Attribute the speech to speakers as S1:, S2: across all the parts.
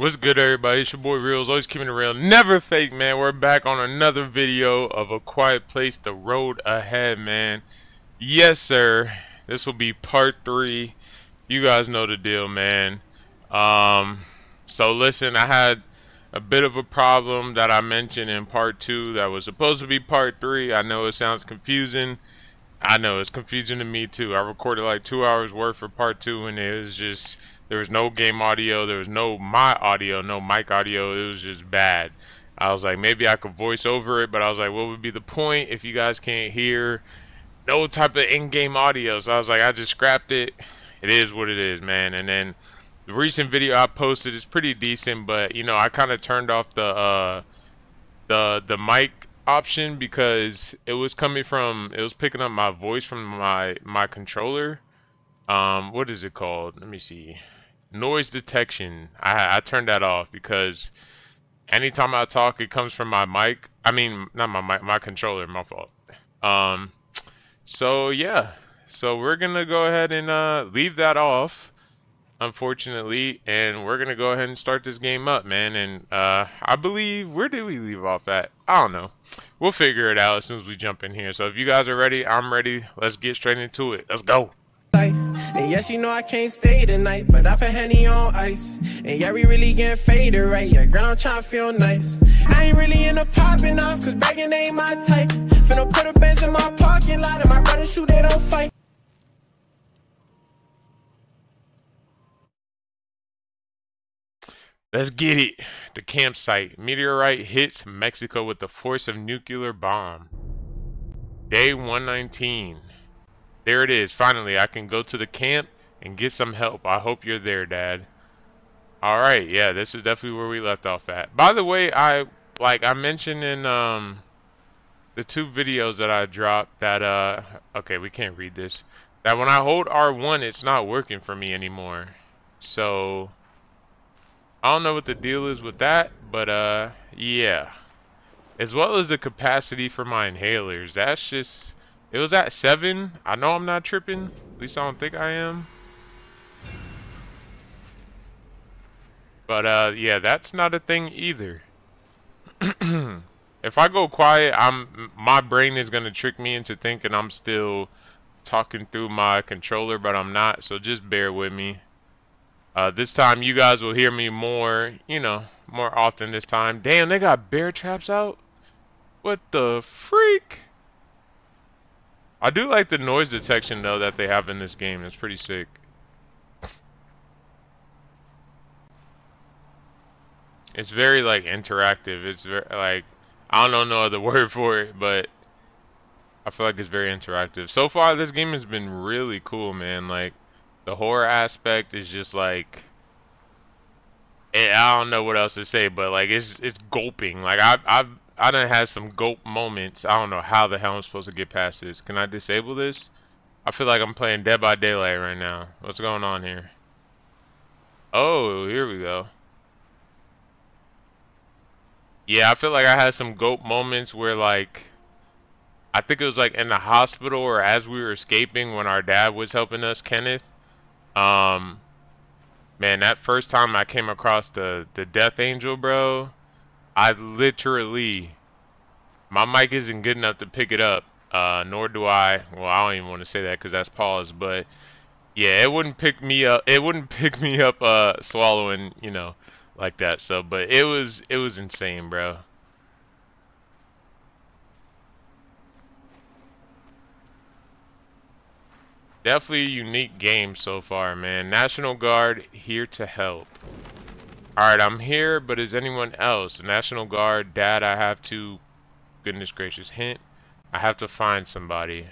S1: What's good everybody? It's your boy Reels, always keeping it real, never fake man. We're back on another video of A Quiet Place, The Road Ahead man. Yes sir, this will be part 3. You guys know the deal man. Um, so listen, I had a bit of a problem that I mentioned in part 2 that was supposed to be part 3. I know it sounds confusing. I know it's confusing to me too. I recorded like 2 hours worth for part 2 and it was just there was no game audio. There was no my audio, no mic audio. It was just bad. I was like, maybe I could voice over it, but I was like, what would be the point if you guys can't hear no type of in-game audio? So I was like, I just scrapped it. It is what it is, man. And then the recent video I posted is pretty decent, but you know, I kind of turned off the uh, the the mic option because it was coming from it was picking up my voice from my my controller. Um, what is it called? Let me see noise detection. I I turned that off because anytime I talk, it comes from my mic. I mean, not my mic, my controller. My fault. Um, so yeah, so we're gonna go ahead and uh, leave that off, unfortunately, and we're gonna go ahead and start this game up, man. And uh, I believe where did we leave off at? I don't know. We'll figure it out as soon as we jump in here. So if you guys are ready, I'm ready. Let's get straight into it. Let's go.
S2: And yes, you know I can't stay tonight, but I've had Henny on ice. And yeah, we really getting faded, right? Yeah, girl, I'm trying to feel nice. I ain't really into popping off, cause begging ain't my type. Finna put a bench in my parking lot, and my brothers shoot, they don't fight.
S1: Let's get it. The campsite. Meteorite hits Mexico with the force of nuclear bomb. Day 119. There it is. Finally, I can go to the camp and get some help. I hope you're there, Dad. Alright, yeah, this is definitely where we left off at. By the way, I like I mentioned in um the two videos that I dropped that uh okay, we can't read this. That when I hold R1 it's not working for me anymore. So I don't know what the deal is with that, but uh yeah. As well as the capacity for my inhalers. That's just it was at 7. I know I'm not tripping. At least I don't think I am. But, uh, yeah, that's not a thing either. if I go quiet, I'm my brain is going to trick me into thinking I'm still talking through my controller, but I'm not. So just bear with me. Uh, this time you guys will hear me more, you know, more often this time. Damn, they got bear traps out? What the freak? I do like the noise detection though that they have in this game. It's pretty sick. It's very like interactive. It's very like I don't know no other word for it, but I feel like it's very interactive. So far, this game has been really cool, man. Like the horror aspect is just like eh, I don't know what else to say, but like it's it's gulping. Like I've I've I done had some gulp moments. I don't know how the hell I'm supposed to get past this. Can I disable this? I feel like I'm playing Dead by Daylight right now. What's going on here? Oh, here we go. Yeah, I feel like I had some gulp moments where like I think it was like in the hospital or as we were escaping when our dad was helping us, Kenneth. Um man, that first time I came across the the Death Angel, bro, I literally, my mic isn't good enough to pick it up. Uh, nor do I. Well, I don't even want to say that because that's pause. But yeah, it wouldn't pick me up. It wouldn't pick me up uh, swallowing, you know, like that. So, but it was it was insane, bro. Definitely a unique game so far, man. National Guard here to help. Alright, I'm here, but is anyone else? The National Guard, Dad, I have to... Goodness gracious, hint. I have to find somebody.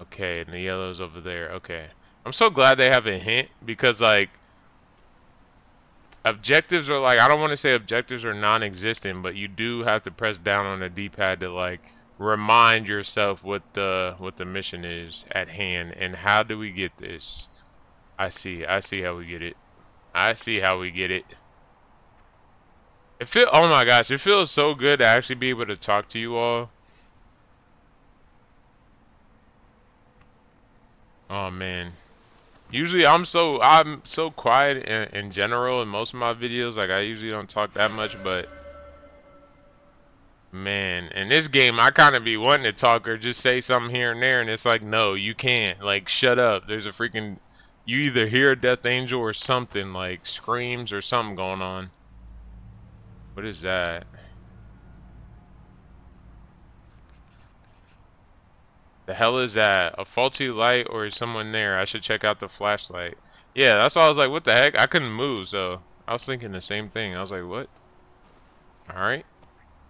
S1: Okay, and the yellow's over there. Okay. I'm so glad they have a hint, because, like... Objectives are, like, I don't want to say objectives are non-existent, but you do have to press down on the D-pad to, like, remind yourself what the, what the mission is at hand. And how do we get this? I see. I see how we get it. I see how we get it. It feel oh my gosh, it feels so good to actually be able to talk to you all. Oh man. Usually I'm so I'm so quiet in, in general in most of my videos. Like I usually don't talk that much, but man, in this game I kind of be wanting to talk or just say something here and there, and it's like no, you can't. Like shut up. There's a freaking you either hear a death angel or something like screams or something going on. What is that? The hell is that? A faulty light or is someone there? I should check out the flashlight. Yeah, that's why I was like, what the heck? I couldn't move, so I was thinking the same thing. I was like, what? Alright.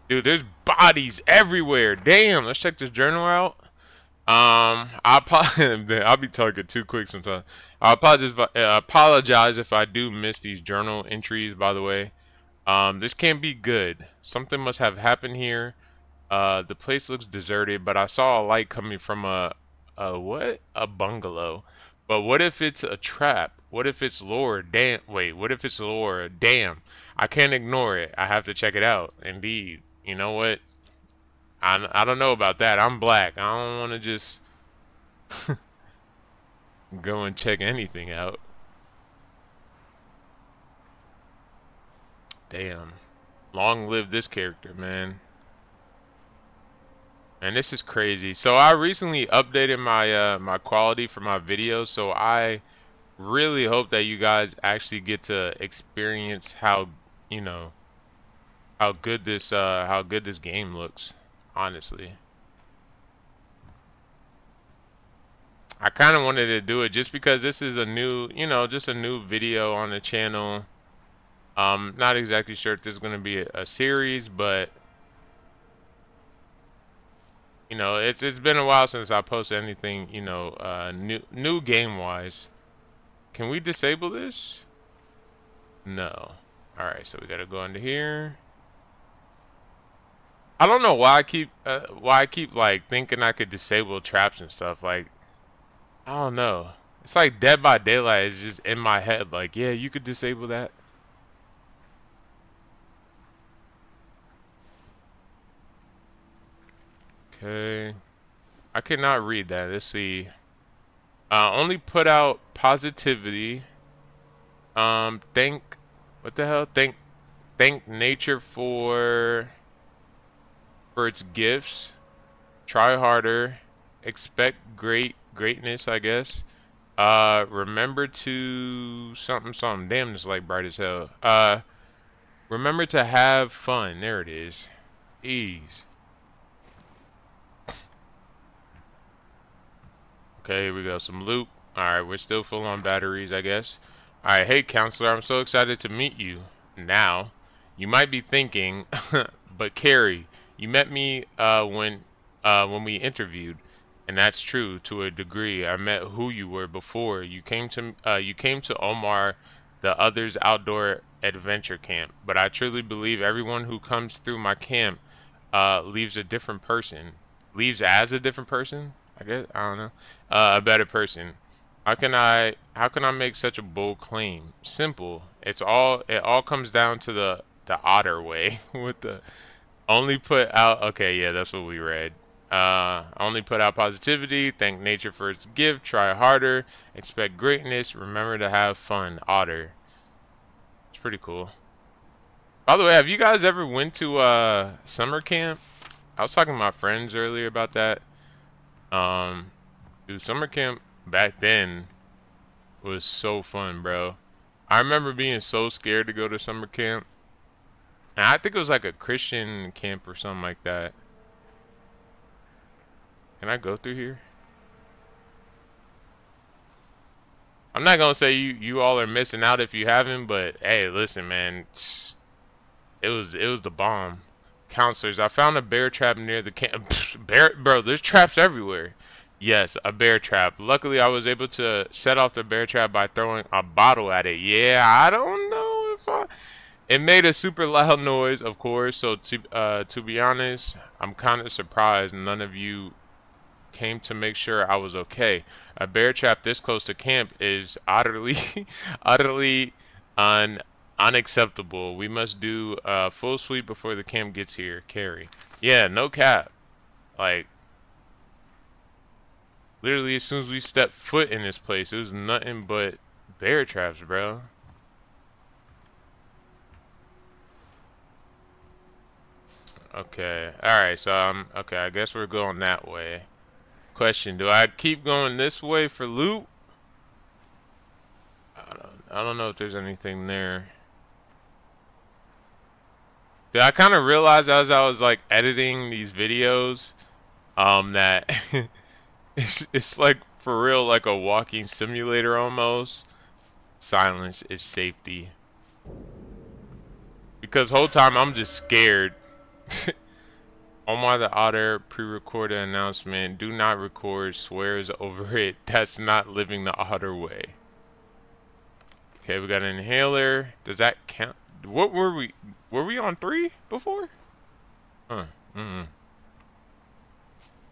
S1: Dude, there's bodies everywhere. Damn, let's check this journal out. Um, I I'll be talking too quick sometimes. I apologize if I, uh, apologize if I do miss these journal entries, by the way. Um, this can't be good. Something must have happened here. Uh, the place looks deserted, but I saw a light coming from a, a what? A bungalow. But what if it's a trap? What if it's lore? Damn. Wait, what if it's lore? Damn. I can't ignore it. I have to check it out. Indeed. You know what? I, I don't know about that. I'm black. I don't want to just go and check anything out. Damn. Long live this character, man. And this is crazy. So I recently updated my uh, my quality for my videos, so I really hope that you guys actually get to experience how you know how good this uh, how good this game looks. Honestly, I kind of wanted to do it just because this is a new you know just a new video on the channel. Um, not exactly sure if this is going to be a, a series, but you know, it's it's been a while since I posted anything, you know, uh, new new game wise. Can we disable this? No. All right, so we gotta go into here. I don't know why I keep uh, why I keep like thinking I could disable traps and stuff. Like, I don't know. It's like Dead by Daylight is just in my head. Like, yeah, you could disable that. Okay. I cannot read that. Let's see. Uh, only put out positivity. Um, thank, what the hell? Thank, thank nature for, for its gifts. Try harder. Expect great, greatness, I guess. Uh, remember to something, something. Damn, this light bright as hell. Uh, remember to have fun. There it is. Ease. Okay, here we go. Some loot. Alright, we're still full on batteries, I guess. Alright, hey, counselor, I'm so excited to meet you. Now, you might be thinking, but Carrie, you met me uh, when uh, when we interviewed, and that's true to a degree. I met who you were before. You came to uh, you came to Omar, the others outdoor adventure camp. But I truly believe everyone who comes through my camp uh, leaves a different person. Leaves as a different person. I guess I don't know. Uh, a better person. How can I how can I make such a bold claim? Simple. It's all it all comes down to the the otter way with the only put out okay, yeah, that's what we read. Uh, only put out positivity, thank nature for its gift, try harder, expect greatness, remember to have fun. Otter. It's pretty cool. By the way, have you guys ever went to uh, summer camp? I was talking to my friends earlier about that. Um, dude, summer camp back then was so fun, bro. I remember being so scared to go to summer camp. And I think it was like a Christian camp or something like that. Can I go through here? I'm not gonna say you you all are missing out if you haven't, but hey, listen, man, it was it was the bomb counselors. I found a bear trap near the camp. bear, bro, there's traps everywhere. Yes, a bear trap. Luckily, I was able to set off the bear trap by throwing a bottle at it. Yeah, I don't know. It made a super loud noise, of course, so to, uh, to be honest, I'm kind of surprised none of you came to make sure I was okay. A bear trap this close to camp is utterly, utterly un unacceptable. We must do a full sweep before the camp gets here. Carry. Yeah, no cap. Like, Literally, as soon as we stepped foot in this place, it was nothing but bear traps, bro. Okay, alright, so I'm, okay, I guess we're going that way. Question, do I keep going this way for loot? I don't, I don't know if there's anything there. Did I kind of realize as I was like editing these videos, um, that it's, it's like for real like a walking simulator almost. Silence is safety. Because whole time I'm just scared. Why the otter pre-recorded announcement, do not record swears over it. That's not living the otter way. Okay, we got an inhaler. Does that count? What were we? Were we on three before? Huh. Mm -mm.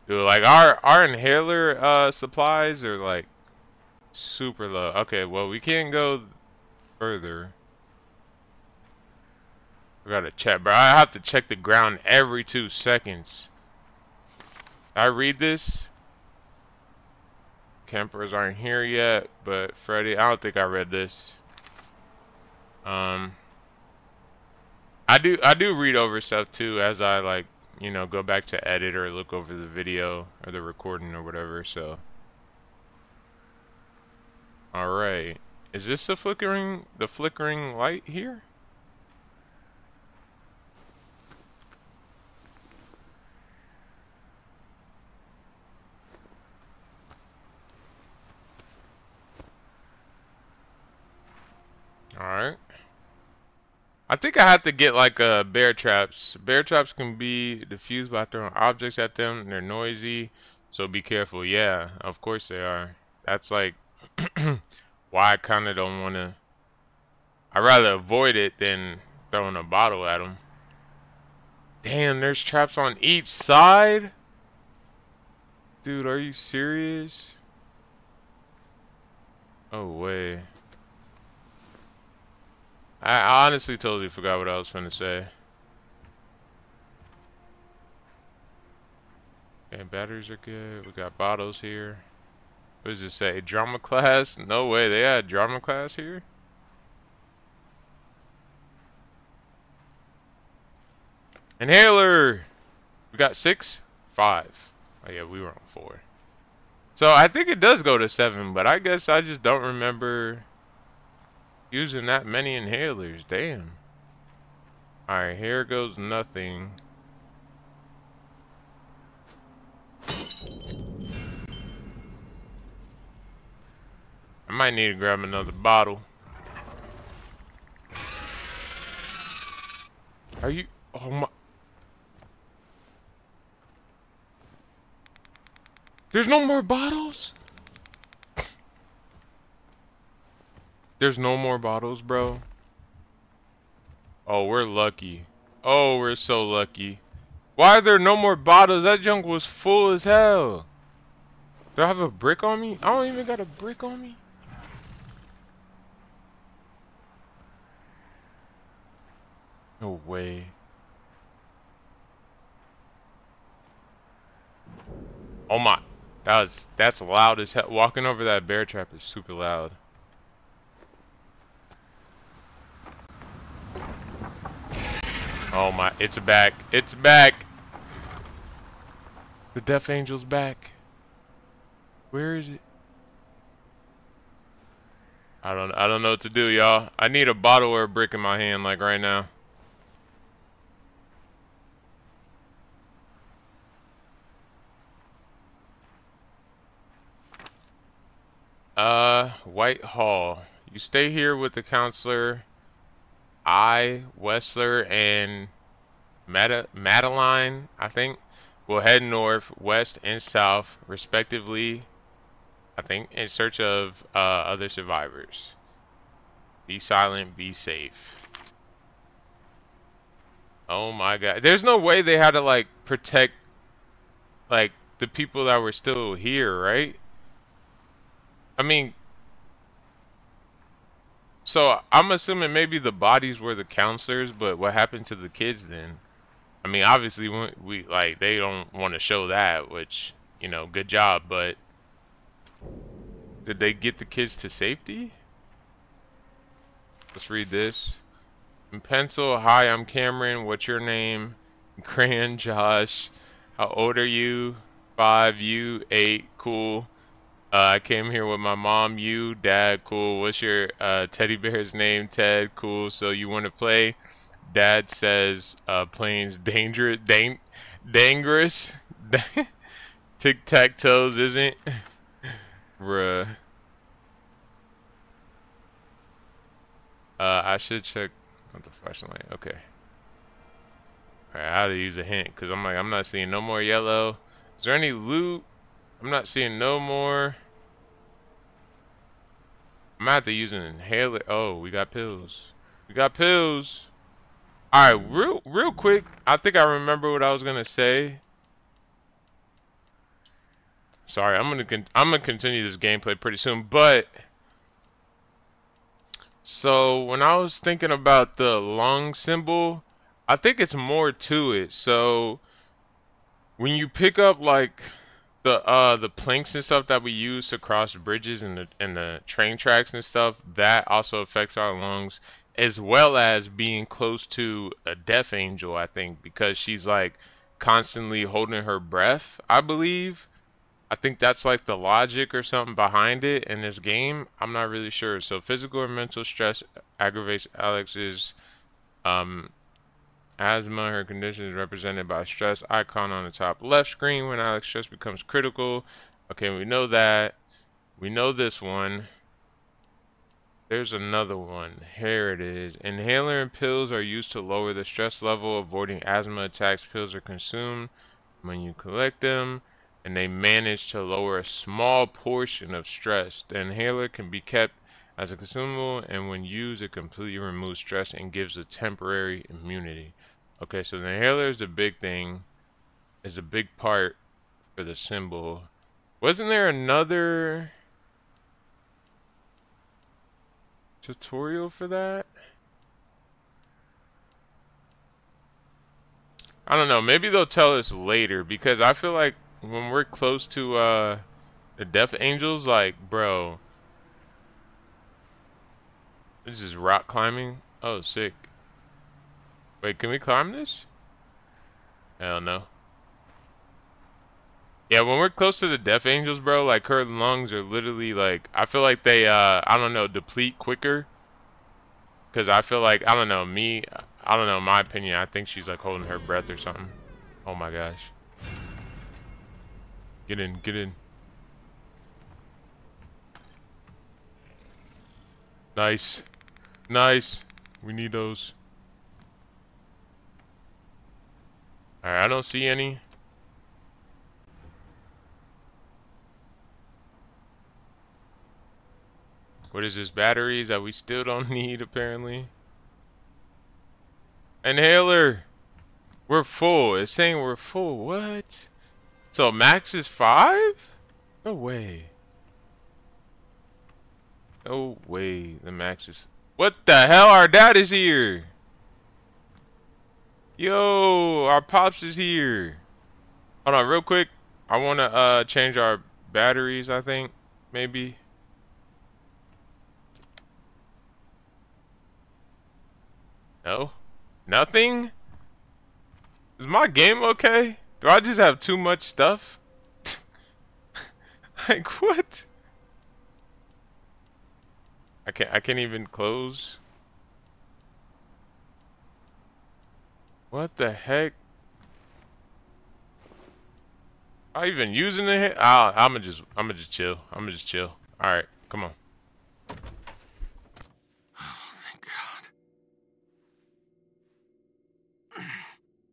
S1: Dude, like our our inhaler uh, supplies are like super low. Okay, well we can't go further. I gotta check, bro. I have to check the ground every two seconds. I read this. Campers aren't here yet, but Freddy, I don't think I read this. Um, I do, I do read over stuff too as I like, you know, go back to edit or look over the video or the recording or whatever. So, all right, is this the flickering, the flickering light here? Alright. I think I have to get like uh, bear traps. Bear traps can be diffused by throwing objects at them. They're noisy, so be careful. Yeah, of course they are. That's like why I kind of don't want to. I'd rather avoid it than throwing a bottle at them. Damn, there's traps on each side? Dude, are you serious? Oh, way. I honestly totally forgot what I was going to say. Okay, batteries are good. We got bottles here. What does it say? Drama class? No way, they had drama class here? Inhaler! We got six? Five. Oh yeah, we were on four. So I think it does go to seven, but I guess I just don't remember using that many inhalers. Damn. Alright, here goes nothing. I might need to grab another bottle. Are you... Oh my... There's no more bottles? There's no more bottles, bro. Oh, we're lucky. Oh, we're so lucky. Why are there no more bottles? That junk was full as hell. Do I have a brick on me? I don't even got a brick on me. No way. Oh my. That was, that's loud as hell. Walking over that bear trap is super loud. Oh my, it's back. It's back. The Death Angel's back. Where is it? I don't I don't know what to do, y'all. I need a bottle or a brick in my hand like right now. Uh, Whitehall. You stay here with the counselor I, Wessler, and Mad Madeline, I think, will head north, west, and south, respectively, I think, in search of uh, other survivors. Be silent, be safe. Oh my god. There's no way they had to, like, protect, like, the people that were still here, right? I mean, so I'm assuming maybe the bodies were the counselors, but what happened to the kids then? I mean, obviously we, we like they don't want to show that, which you know, good job, but Did they get the kids to safety? Let's read this. In pencil, hi, I'm Cameron. What's your name? Grand Josh. How old are you? Five, you, eight, cool. Uh, I came here with my mom, you, dad, cool. What's your uh, teddy bear's name? Ted, cool. So you want to play? Dad says uh, playing's dangerous, dang, dangerous. Tic tac toes isn't? Bruh. Uh, I should check the flashlight. Okay. Alright, I had to use a hint because I'm like, I'm not seeing no more yellow. Is there any loot? I'm not seeing no more. I'm gonna have to use an inhaler. Oh, we got pills. We got pills. Alright, real real quick. I think I remember what I was gonna say. Sorry, I'm gonna I'm gonna continue this gameplay pretty soon, but so when I was thinking about the lung symbol, I think it's more to it. So when you pick up like the uh the planks and stuff that we use to cross bridges and the and the train tracks and stuff, that also affects our lungs as well as being close to a death angel, I think, because she's like constantly holding her breath, I believe. I think that's like the logic or something behind it in this game. I'm not really sure. So physical or mental stress aggravates Alex's um, Asthma, her condition is represented by a stress icon on the top left screen when Alex stress becomes critical. Okay, we know that. We know this one. There's another one. Here it is. Inhaler and pills are used to lower the stress level, avoiding asthma attacks. Pills are consumed when you collect them, and they manage to lower a small portion of stress. The inhaler can be kept as a consumable, and when used, it completely removes stress and gives a temporary immunity. Okay, so the inhaler is the big thing, is a big part for the symbol. Wasn't there another tutorial for that? I don't know, maybe they'll tell us later, because I feel like when we're close to uh, the Death Angels, like, bro, this is rock climbing. Oh, sick. Wait, can we climb this? Hell no. Yeah, when we're close to the Death Angels, bro, like her lungs are literally like, I feel like they, uh, I don't know, deplete quicker. Cause I feel like, I don't know, me, I don't know, my opinion, I think she's like holding her breath or something. Oh my gosh. Get in, get in. Nice. Nice. We need those. Alright, I don't see any. What is this? Batteries that we still don't need, apparently. Inhaler! We're full. It's saying we're full. What? So max is five? No way. No way. The max is... What the hell? Our dad is here. Yo, our pops is here. Hold on, real quick. I want to uh change our batteries, I think. Maybe. No? Nothing? Is my game okay? Do I just have too much stuff? like, what? I can't, I can't even close. What the heck? I even using the hit? Ah, I'ma just, I'ma just chill. I'ma just chill. All right, come on.
S3: Oh, thank God.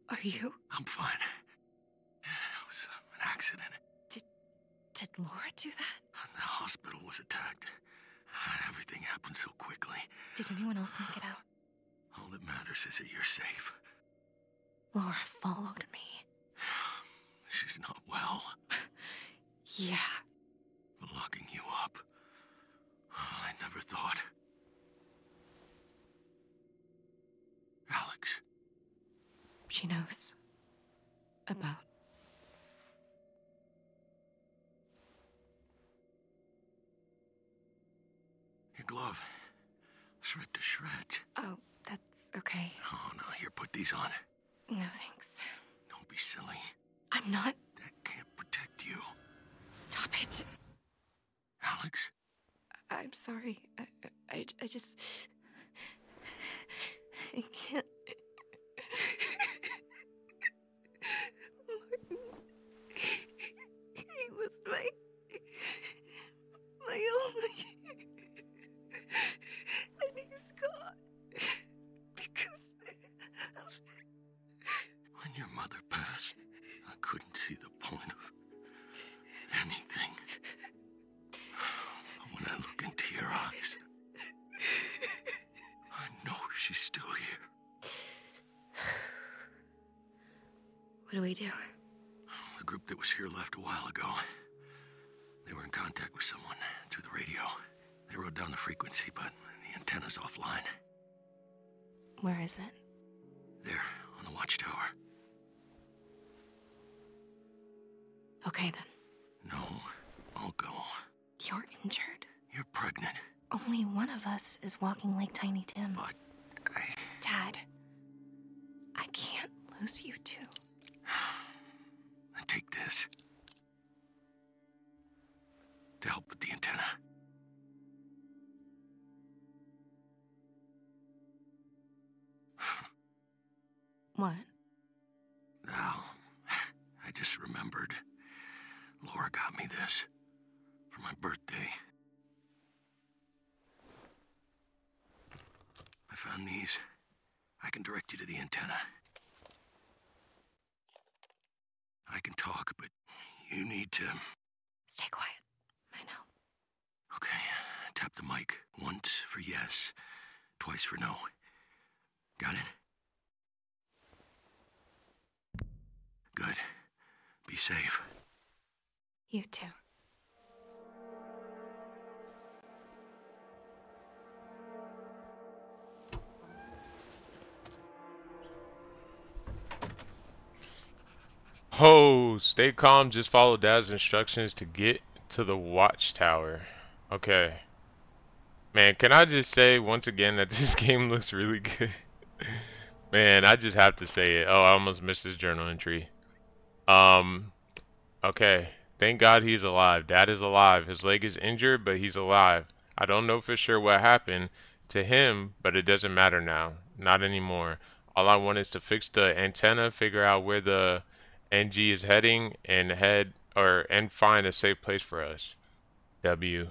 S4: Are you?
S3: I'm fine. It was uh, an accident.
S4: Did did Laura do that?
S3: The hospital was attacked. Everything happened so quickly.
S4: Did anyone else make it out?
S3: All that matters is that you're safe.
S4: Laura followed me.
S3: She's not well.
S4: Yeah.
S3: Locking you up. I never thought. Alex.
S4: She knows. About.
S3: Glove. It's ripped to shreds.
S4: Oh, that's okay.
S3: Oh, no. Here, put these on.
S4: No thanks.
S3: Don't be silly.
S4: I'm not.
S3: That can't protect you.
S4: Stop it.
S3: Alex,
S4: I'm sorry. I, I, I just. I can't. Do we do?
S3: Oh, the group that was here left a while ago. They were in contact with someone through the radio. They wrote down the frequency, but the antenna's offline.
S4: Where is it?
S3: There, on the watchtower.
S4: Okay then.
S3: No, I'll go.
S4: You're injured.
S3: You're pregnant,
S4: Only one of us is walking like Tiny Tim.
S3: but I.
S4: Dad, I can't lose you two.
S3: To help with the antenna.
S4: What?
S3: Now, I just remembered. Laura got me this for my birthday. I found these. I can direct you to the antenna. I can talk, but you need to.
S4: Stay quiet. I know.
S3: Okay, tap the mic. Once for yes, twice for no. Got it? Good. Be safe.
S4: You too.
S1: Ho, stay calm, just follow dad's instructions to get to the watchtower. Okay. Man, can I just say once again that this game looks really good? Man, I just have to say it. Oh, I almost missed his journal entry. Um, okay. Thank God he's alive. Dad is alive. His leg is injured, but he's alive. I don't know for sure what happened to him, but it doesn't matter now. Not anymore. All I want is to fix the antenna, figure out where the NG is heading, and head or and find a safe place for us. W.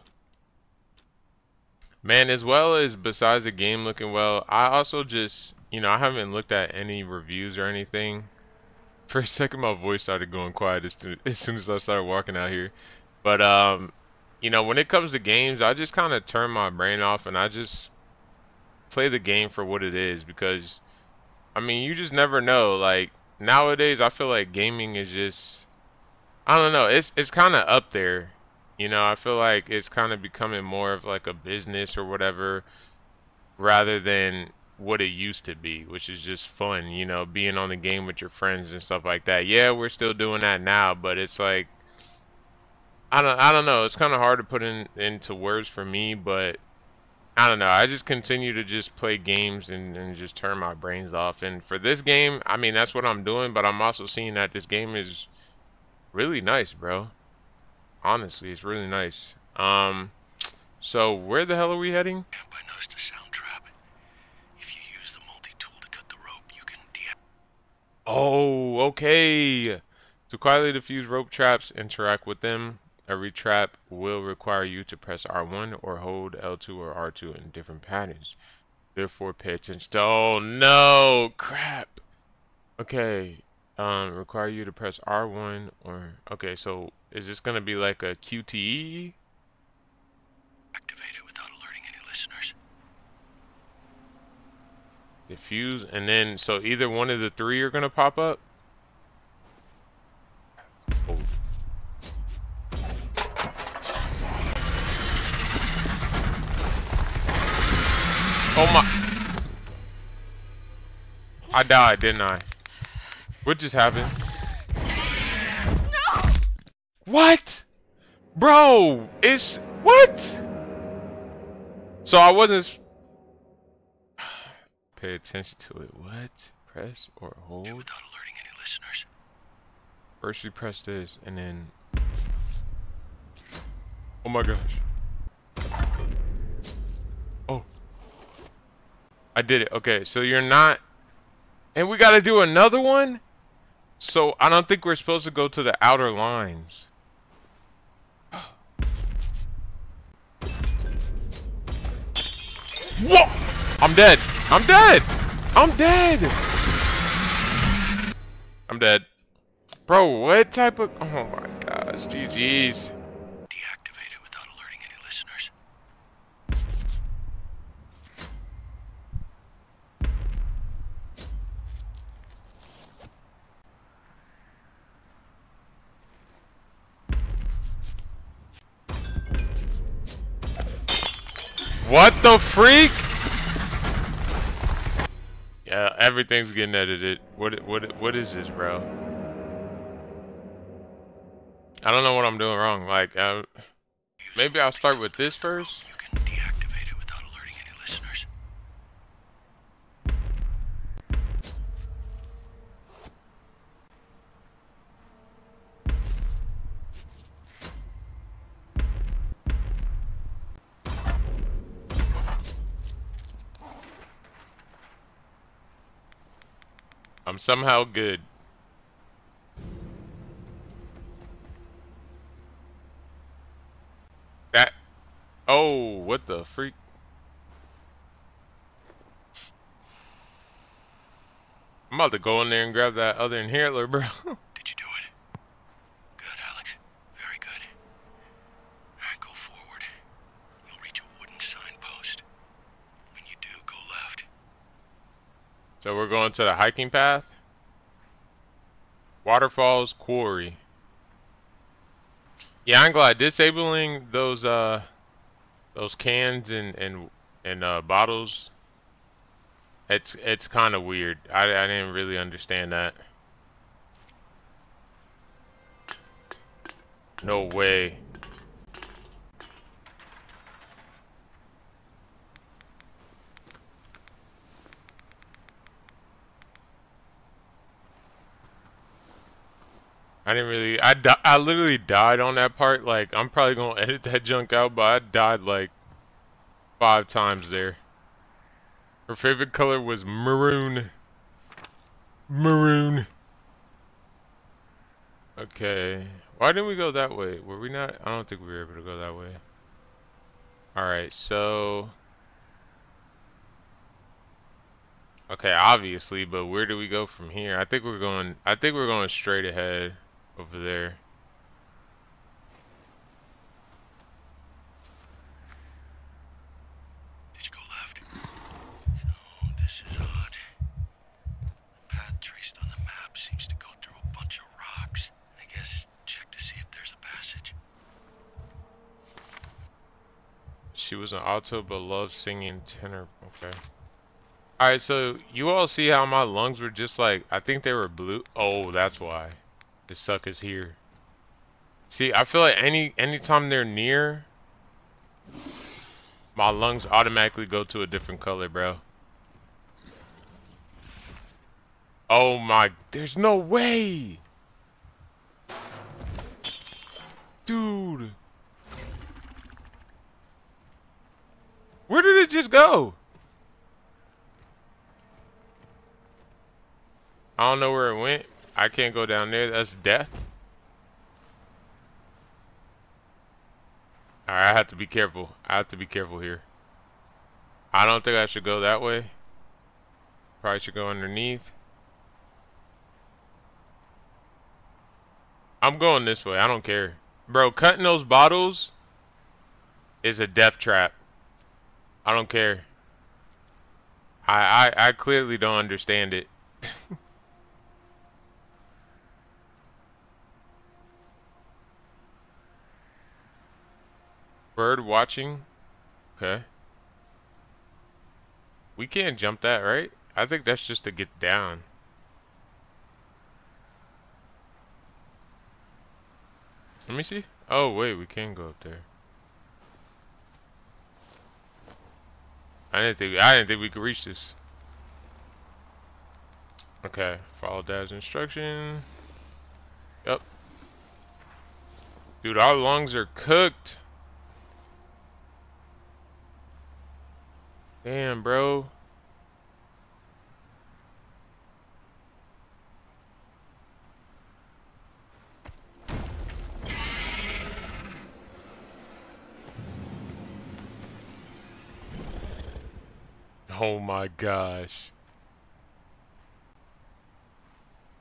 S1: Man, as well as besides the game looking well, I also just, you know, I haven't looked at any reviews or anything. For a second, my voice started going quiet as soon as, soon as I started walking out here. But, um, you know, when it comes to games, I just kind of turn my brain off and I just play the game for what it is because, I mean, you just never know. Like, nowadays, I feel like gaming is just, I don't know, it's, it's kind of up there. You know, I feel like it's kind of becoming more of like a business or whatever rather than what it used to be, which is just fun, you know, being on the game with your friends and stuff like that. Yeah, we're still doing that now, but it's like I don't I don't know, it's kind of hard to put in into words for me, but I don't know. I just continue to just play games and, and just turn my brains off. And for this game, I mean, that's what I'm doing, but I'm also seeing that this game is really nice, bro. Honestly, it's really nice. Um, so where the hell are we heading?
S3: Yep, I noticed a sound trap. If you use the multi-tool to cut the rope, you can de-
S1: Oh, okay. To quietly defuse rope traps, interact with them. Every trap will require you to press R1 or hold L2 or R2 in different patterns. Therefore, pay attention to. Oh no, crap. Okay, um, require you to press R1 or. Okay, so is this gonna be like a QTE?
S3: activate it without alerting any listeners.
S1: Diffuse, and then so either one of the three are gonna pop up. Oh my! I died, didn't I? What just happened?
S4: No!
S1: What? Bro, it's what? So I wasn't. Pay attention to it. What? Press or hold?
S3: Do without alerting any listeners.
S1: First you press this, and then. Oh my gosh. Oh. I did it. Okay, so you're not. And we gotta do another one? So I don't think we're supposed to go to the outer lines. Whoa! I'm dead. I'm dead. I'm dead. I'm dead. Bro, what type of... Oh my gosh, GG's. What the freak? Yeah, everything's getting edited. What what what is this, bro? I don't know what I'm doing wrong. Like, maybe I'll start with this first. Somehow good. That. Oh, what the freak? I'm about to go in there and grab that other inhaler, bro.
S3: Did you do it? Good, Alex. Very good. Go forward. You'll reach a wooden signpost. When you do, go left.
S1: so we're going to the hiking path. Waterfalls Quarry. Yeah, I'm glad disabling those uh those cans and and and uh, bottles. It's it's kind of weird. I I didn't really understand that. No way. I didn't really. I di I literally died on that part. Like I'm probably gonna edit that junk out, but I died like five times there. Her favorite color was maroon. Maroon. Okay. Why didn't we go that way? Were we not? I don't think we were able to go that way. Alright, so... Okay, obviously, but where do we go from here? I think we're going... I think we're going straight ahead over there.
S3: Did you go left? So, this is odd. The path traced on the map seems to go through a bunch of rocks. I guess check to see if there's a passage.
S1: She was an alto but loved singing tenor. Okay. Alright, so you all see how my lungs were just like, I think they were blue. Oh, that's why. The sucker's here. See, I feel like any anytime they're near, my lungs automatically go to a different color, bro. Oh my, there's no way! Dude! Where did it just go? I don't know where it went. I can't go down there. That's death. Alright, I have to be careful. I have to be careful here. I don't think I should go that way. Probably should go underneath. I'm going this way. I don't care. Bro, cutting those bottles is a death trap. I don't care. I I, I clearly don't understand it. Bird watching. Okay. We can't jump that, right? I think that's just to get down. Let me see. Oh, wait, we can go up there. I didn't think I didn't think we could reach this. Okay, follow dad's instruction. Yep. Dude, our lungs are cooked. Damn, bro. Oh my gosh.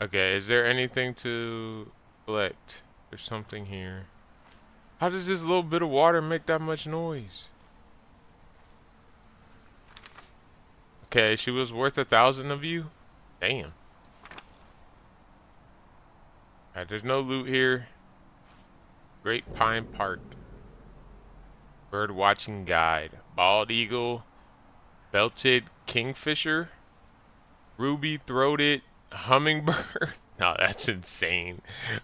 S1: Okay, is there anything to collect? There's something here. How does this little bit of water make that much noise? Okay, she was worth a thousand of you? Damn. Alright, there's no loot here. Great Pine Park. Bird watching guide. Bald eagle. Belted kingfisher. Ruby throated hummingbird. no, that's insane.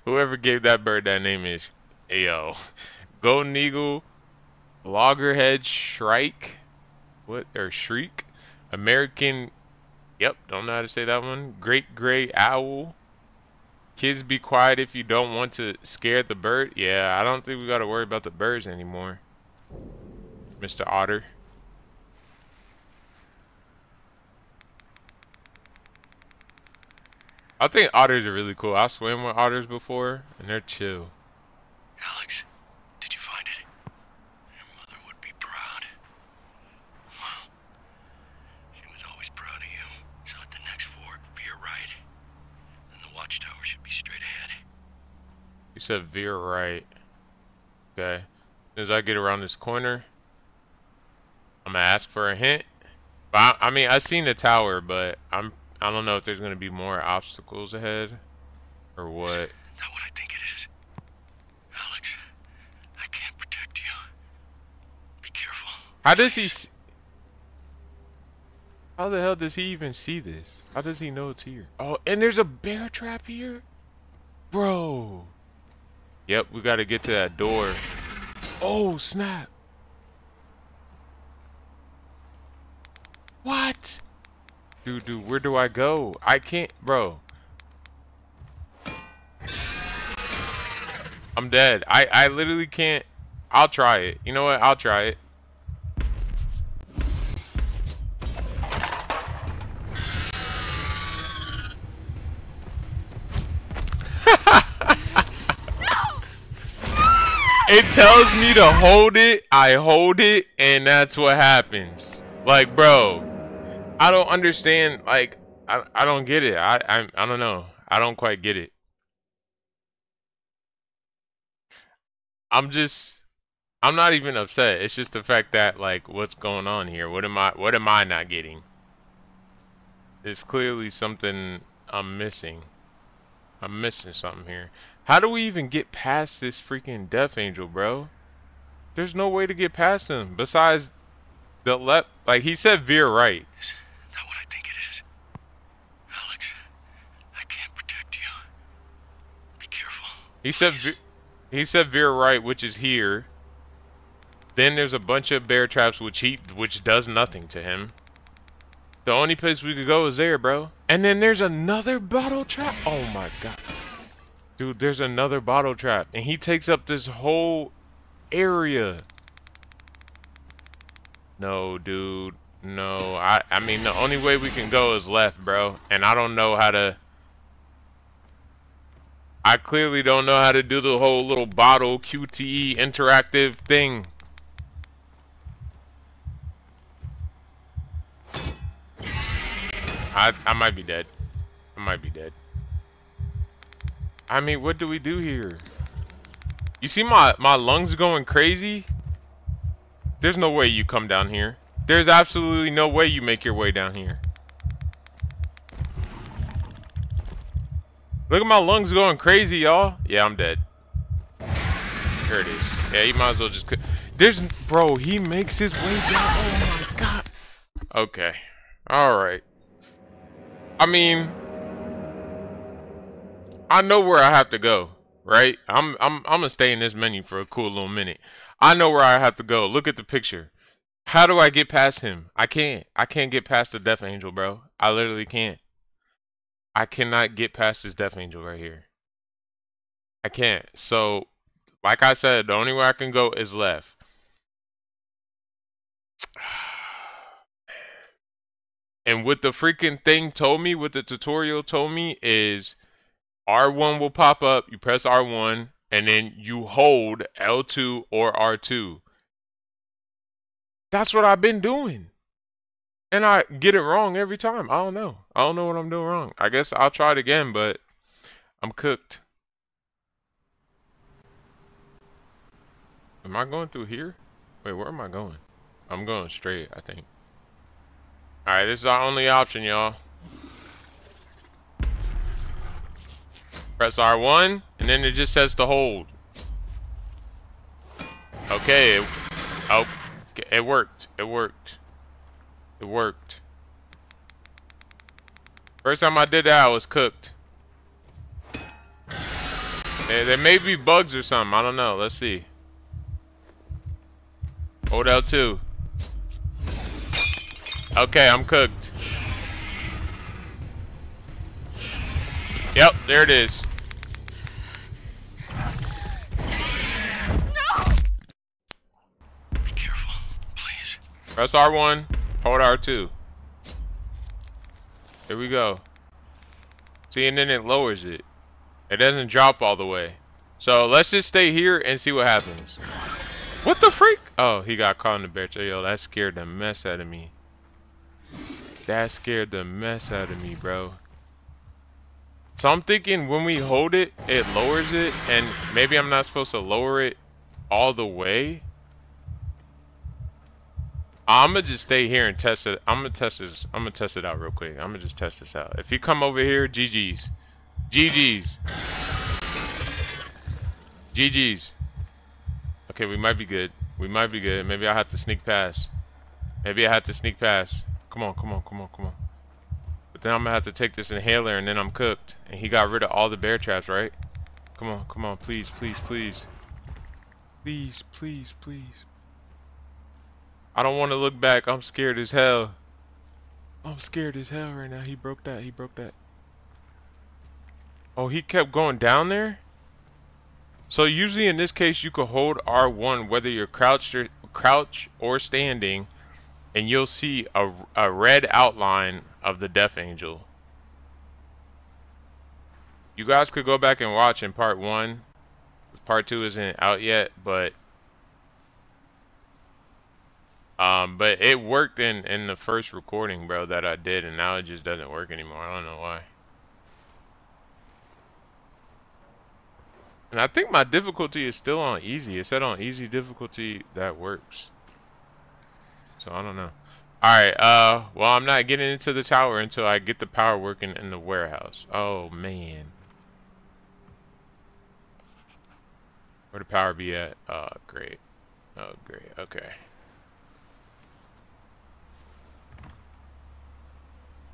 S1: Whoever gave that bird that name is Ayo. Golden eagle. Loggerhead shrike. What? Or shriek. American. Yep, don't know how to say that one. Great gray owl. Kids be quiet if you don't want to scare the bird. Yeah, I don't think we got to worry about the birds anymore. Mr. Otter. I think otters are really cool. I swam with otters before, and they're chill.
S3: Alex, did you find it? Your mother would be proud. Well, she was always proud of you. So at the next fork, veer right. Then the watchtower should be straight ahead.
S1: You said veer right. Okay. As I get around this corner, I'm gonna ask for a hint. But I, I mean, I seen the tower, but I'm I don't know if there's gonna be more obstacles ahead, or what.
S3: That what I think it is. Alex, I can't protect you. Be careful.
S1: How does he? How the hell does he even see this? How does he know it's here? Oh, and there's a bear trap here, bro. Yep, we gotta get to that door. Oh snap! What? Dude, dude, where do I go? I can't, bro. I'm dead. I, I literally can't. I'll try it. You know what? I'll try it. It tells me to hold it, I hold it, and that's what happens. Like, bro, I don't understand. Like, I, I don't get it. I, I, I don't know. I don't quite get it. I'm just, I'm not even upset. It's just the fact that, like, what's going on here? What am I, what am I not getting? It's clearly something I'm missing. I'm missing something here. How do we even get past this freaking Death Angel, bro? There's no way to get past him besides the left. Like he said, veer right.
S3: Is that what I think it is? Alex, I can't protect you. Be careful.
S1: He said, ve- he said veer right, which is here. Then there's a bunch of bear traps, which he, which does nothing to him. The only place we could go is there, bro. And then there's another bottle trap. Oh my god. Dude, there's another bottle trap. And he takes up this whole area. No, dude. No. I, I mean, the only way we can go is left, bro. And I don't know how to... I clearly don't know how to do the whole little bottle QTE interactive thing. I I might be dead. I might be dead. I mean, what do we do here? You see my my lungs going crazy? There's no way you come down here. There's absolutely no way you make your way down here. Look at my lungs going crazy, y'all. Yeah, I'm dead. Here it is. Yeah, you might as well just. There's, bro. He makes his way down. Oh my god. Okay. All right. I mean, I know where I have to go, right? I'm I'm I'm gonna stay in this menu for a cool little minute. I know where I have to go. Look at the picture. How do I get past him? I can't. I can't get past the Death Angel, bro. I literally can't. I cannot get past this Death Angel right here. I can't. So, like I said, the only way I can go is left. And what the freaking thing told me, what the tutorial told me is R1 will pop up, you press R1, and then you hold L2 or R2. That's what I've been doing. And I get it wrong every time. I don't know. I don't know what I'm doing wrong. I guess I'll try it again, but I'm cooked. Am I going through here? Wait, where am I going? I'm going straight, I think. Alright, this is our only option, y'all. Press R1, and then it just says to hold. Okay, it, oh, it worked. It worked. It worked. First time I did that, I was cooked. there may be bugs or something. I don't know. Let's see. Hold L2. Okay, I'm cooked. Yep, there it is.
S3: No! Be careful, please.
S1: Press R1, hold R2. Here we go. See, and then it lowers it. It doesn't drop all the way. So let's just stay here and see what happens. What the freak? Oh, he got caught in the bear Yo, that scared the mess out of me. That scared the mess out of me, bro. So I'm thinking when we hold it, it lowers it, and maybe I'm not supposed to lower it all the way. I'm gonna just stay here and test it. I'm gonna test this. I'm gonna test it out real quick. I'm gonna just test this out. If you come over here, GG's, GG's, GG's. Okay, we might be good. We might be good. Maybe I have to sneak past. Maybe I have to sneak past. Come on, come on, come on, come on. Then I'm gonna have to take this inhaler and then I'm cooked. And he got rid of all the bear traps, right? Come on, come on, please, please, please. Please, please, please. I don't want to look back. I'm scared as hell. I'm scared as hell right now. He broke that. He broke that. Oh, he kept going down there? So usually in this case you could hold R1 whether you're crouched or, crouch or standing and you'll see a, a red outline of the Death Angel. You guys could go back and watch in part one. Part two isn't out yet, but um, but it worked in in the first recording, bro, that I did, and now it just doesn't work anymore. I don't know why. And I think my difficulty is still on easy. It said on easy difficulty that works. So I don't know. Alright, uh, well I'm not getting into the tower until I get the power working in the warehouse. Oh man. Where the power be at? Oh great. Oh great, okay.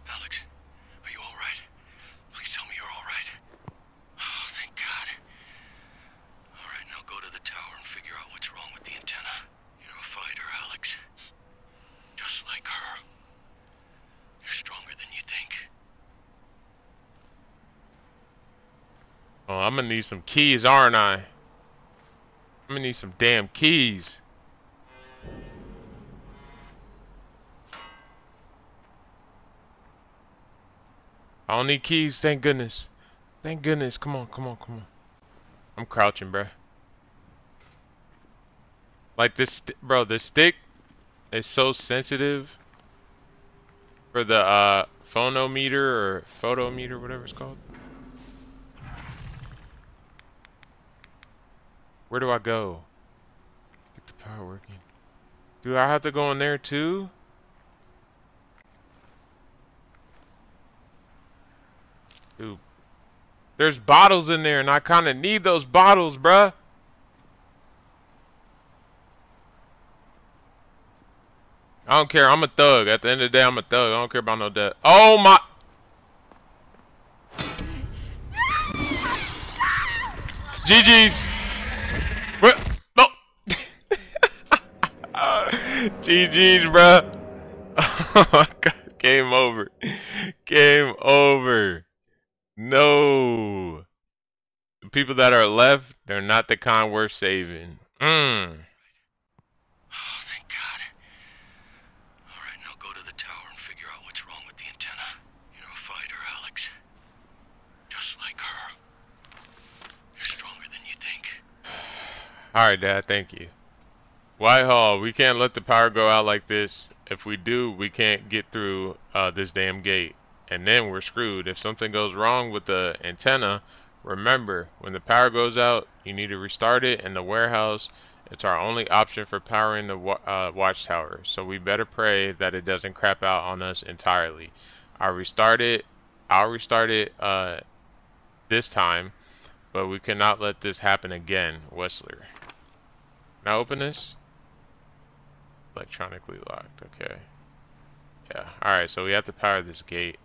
S3: Alex.
S1: Oh, I'm gonna need some keys, aren't I? I'm gonna need some damn keys. I don't need keys, thank goodness. Thank goodness. Come on, come on, come on. I'm crouching, bruh. Like this, bro, the stick is so sensitive for the uh, phonometer or photometer, whatever it's called. Where do I go? Get the power working. Do I have to go in there too? Dude. There's bottles in there and I kind of need those bottles, bruh. I don't care. I'm a thug. At the end of the day, I'm a thug. I don't care about no debt. Oh my... GG's. GG's, bruh. Oh my god. Game over. Game over. No. The people that are left, they're not the kind worth saving. Mmm.
S3: Oh, thank God. All right, now go to the tower and figure out what's wrong with the antenna. You're a fighter, Alex. Just like her. You're stronger than you think.
S1: Alright, Dad, thank you. Whitehall, we can't let the power go out like this. If we do, we can't get through uh, this damn gate. And then we're screwed. If something goes wrong with the antenna, remember, when the power goes out, you need to restart it in the warehouse. It's our only option for powering the wa uh, watchtower. So we better pray that it doesn't crap out on us entirely. I'll restart it. I'll restart it uh, this time. But we cannot let this happen again, Wessler. Now open this. Electronically locked, okay. Yeah, alright, so we have to power this gate.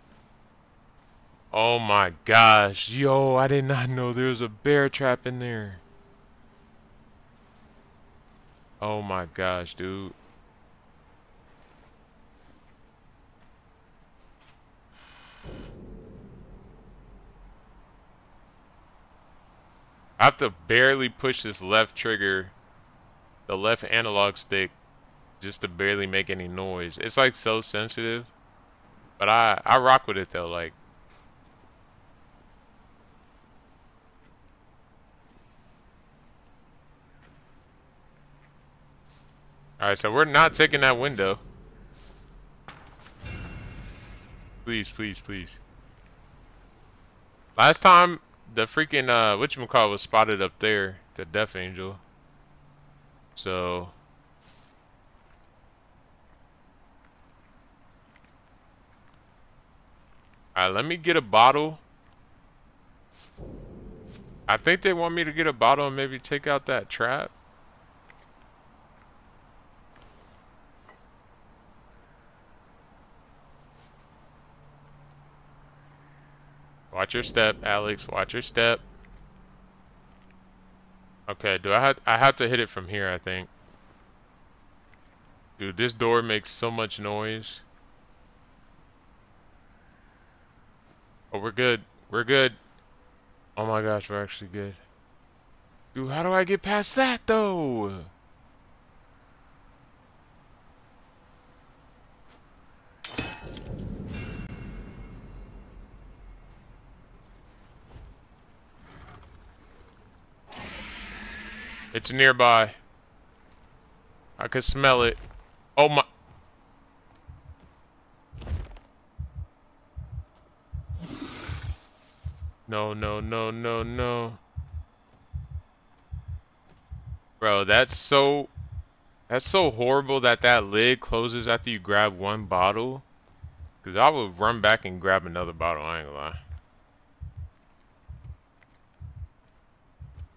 S1: Oh my gosh, yo, I did not know there was a bear trap in there. Oh my gosh, dude. I have to barely push this left trigger, the left analog stick, just to barely make any noise. It's like so sensitive, but I I rock with it though. Like, all right, so we're not taking that window. Please, please, please. Last time the freaking uh whatchamacallit was spotted up there, the Death Angel. So Alright, let me get a bottle. I think they want me to get a bottle and maybe take out that trap. Watch your step, Alex. Watch your step. Okay, do I have I have to hit it from here, I think. Dude, this door makes so much noise. Oh, we're good. We're good. Oh my gosh, we're actually good. Dude, how do I get past that though? It's nearby. I can smell it. Oh my. No, no, no, no, no. Bro, that's so... That's so horrible that that lid closes after you grab one bottle. Because I would run back and grab another bottle, I ain't gonna lie.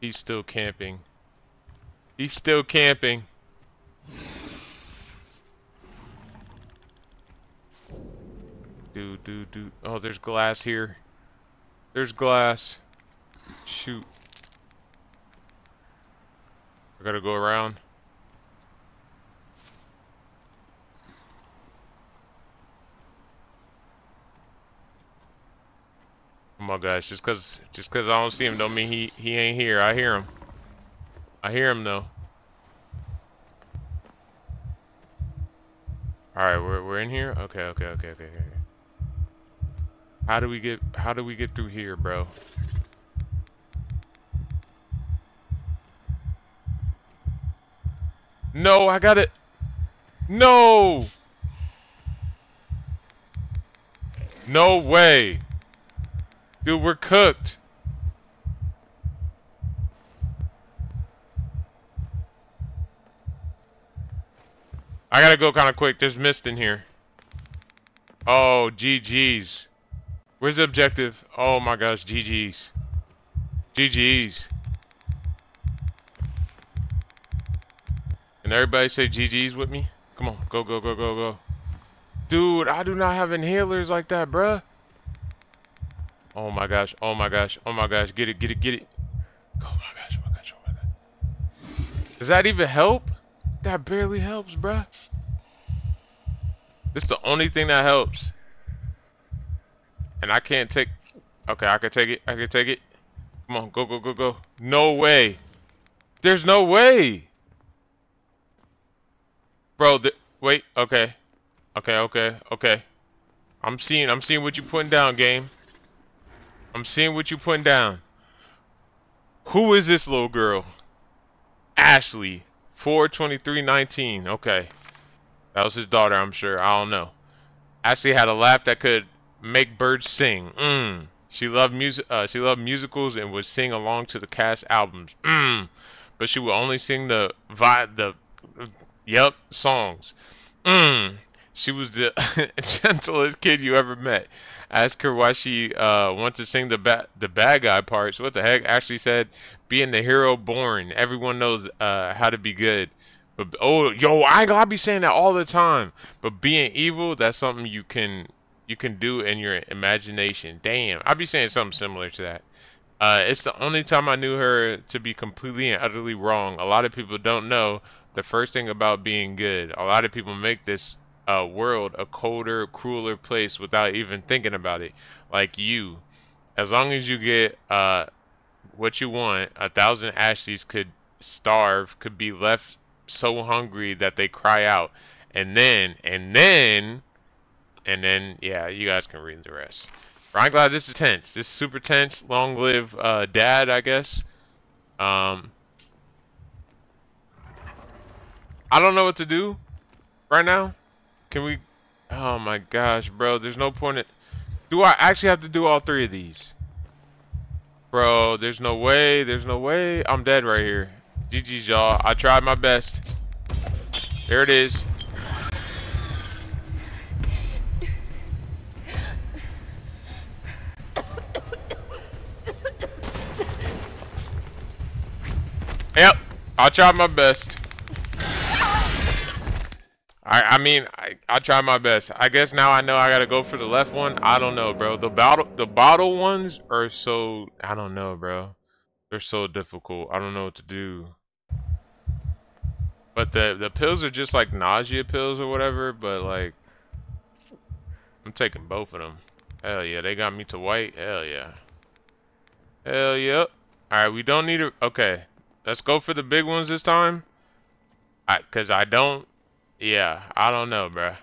S1: He's still camping. He's still camping. Dude, dude, dude. Oh, there's glass here. There's glass. Shoot. I gotta go around. Oh my gosh, just cause just cause I don't see him don't mean he he ain't here. I hear him. I hear him though. Alright, we're we're in here? Okay, okay, okay, okay, okay. How do we get how do we get through here, bro? No, I got it. No. No way. Dude, we're cooked. I gotta go kind of quick. There's mist in here. Oh, GG's. Where's the objective? Oh my gosh, GG's. GG's. And everybody say GG's with me? Come on, go, go, go, go, go. Dude, I do not have inhalers like that, bruh. Oh my gosh, oh my gosh, oh my gosh, get it, get it, get it. Oh my gosh, oh my gosh, oh my gosh. Does that even help? That barely helps, bruh. This is the only thing that helps. And I can't take... Okay, I can take it. I can take it. Come on, go, go, go, go. No way. There's no way. Bro, wait, okay. Okay, okay, okay. I'm seeing, I'm seeing what you're putting down, game. I'm seeing what you're putting down. Who is this little girl? Ashley. 42319. Okay. That was his daughter, I'm sure. I don't know. Ashley had a laugh that could make birds sing. Mmm. She loved music. Uh, she loved musicals and would sing along to the cast albums. Mmm. But she would only sing the vi the yep songs. Mmm. She was the gentlest kid you ever met. Ask her why she uh, wants to sing the bad the bad guy parts. What the heck? Ashley said, "Being the hero born. Everyone knows uh, how to be good." But oh, yo, I gotta be saying that all the time. But being evil, that's something you can you can do in your imagination. Damn, I'd be saying something similar to that. Uh, it's the only time I knew her to be completely and utterly wrong. A lot of people don't know the first thing about being good. A lot of people make this uh, world a colder, crueler place without even thinking about it. Like you, as long as you get uh, what you want, a thousand Ashleys could starve, could be left so hungry that they cry out, and then, and then, and then, yeah, you guys can read the rest. I'm glad this is tense. This is super tense. Long live uh, Dad, I guess. Um, I don't know what to do right now. Can we? Oh my gosh, bro. There's no point in... Do I actually have to do all three of these? Bro, there's no way. There's no way. I'm dead right here. GG's, y'all. I tried my best. There it is. Yep. I tried my best. I I mean I I try my best. I guess now I know I gotta go for the left one. I don't know, bro. The bottle the bottle ones are so I don't know, bro. They're so difficult. I don't know what to do. But the the pills are just like nausea pills or whatever. But like I'm taking both of them. Hell yeah, they got me to white. Hell yeah. Hell yep. All right, we don't need to. Okay, let's go for the big ones this time. I, cause I don't yeah, I don't know, bruh.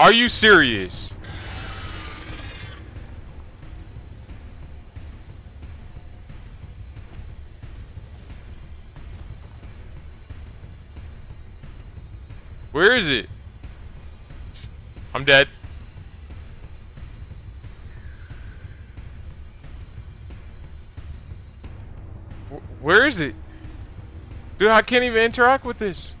S1: Are you serious? Where is it? I'm dead. Where is it? Dude, I can't even interact with this.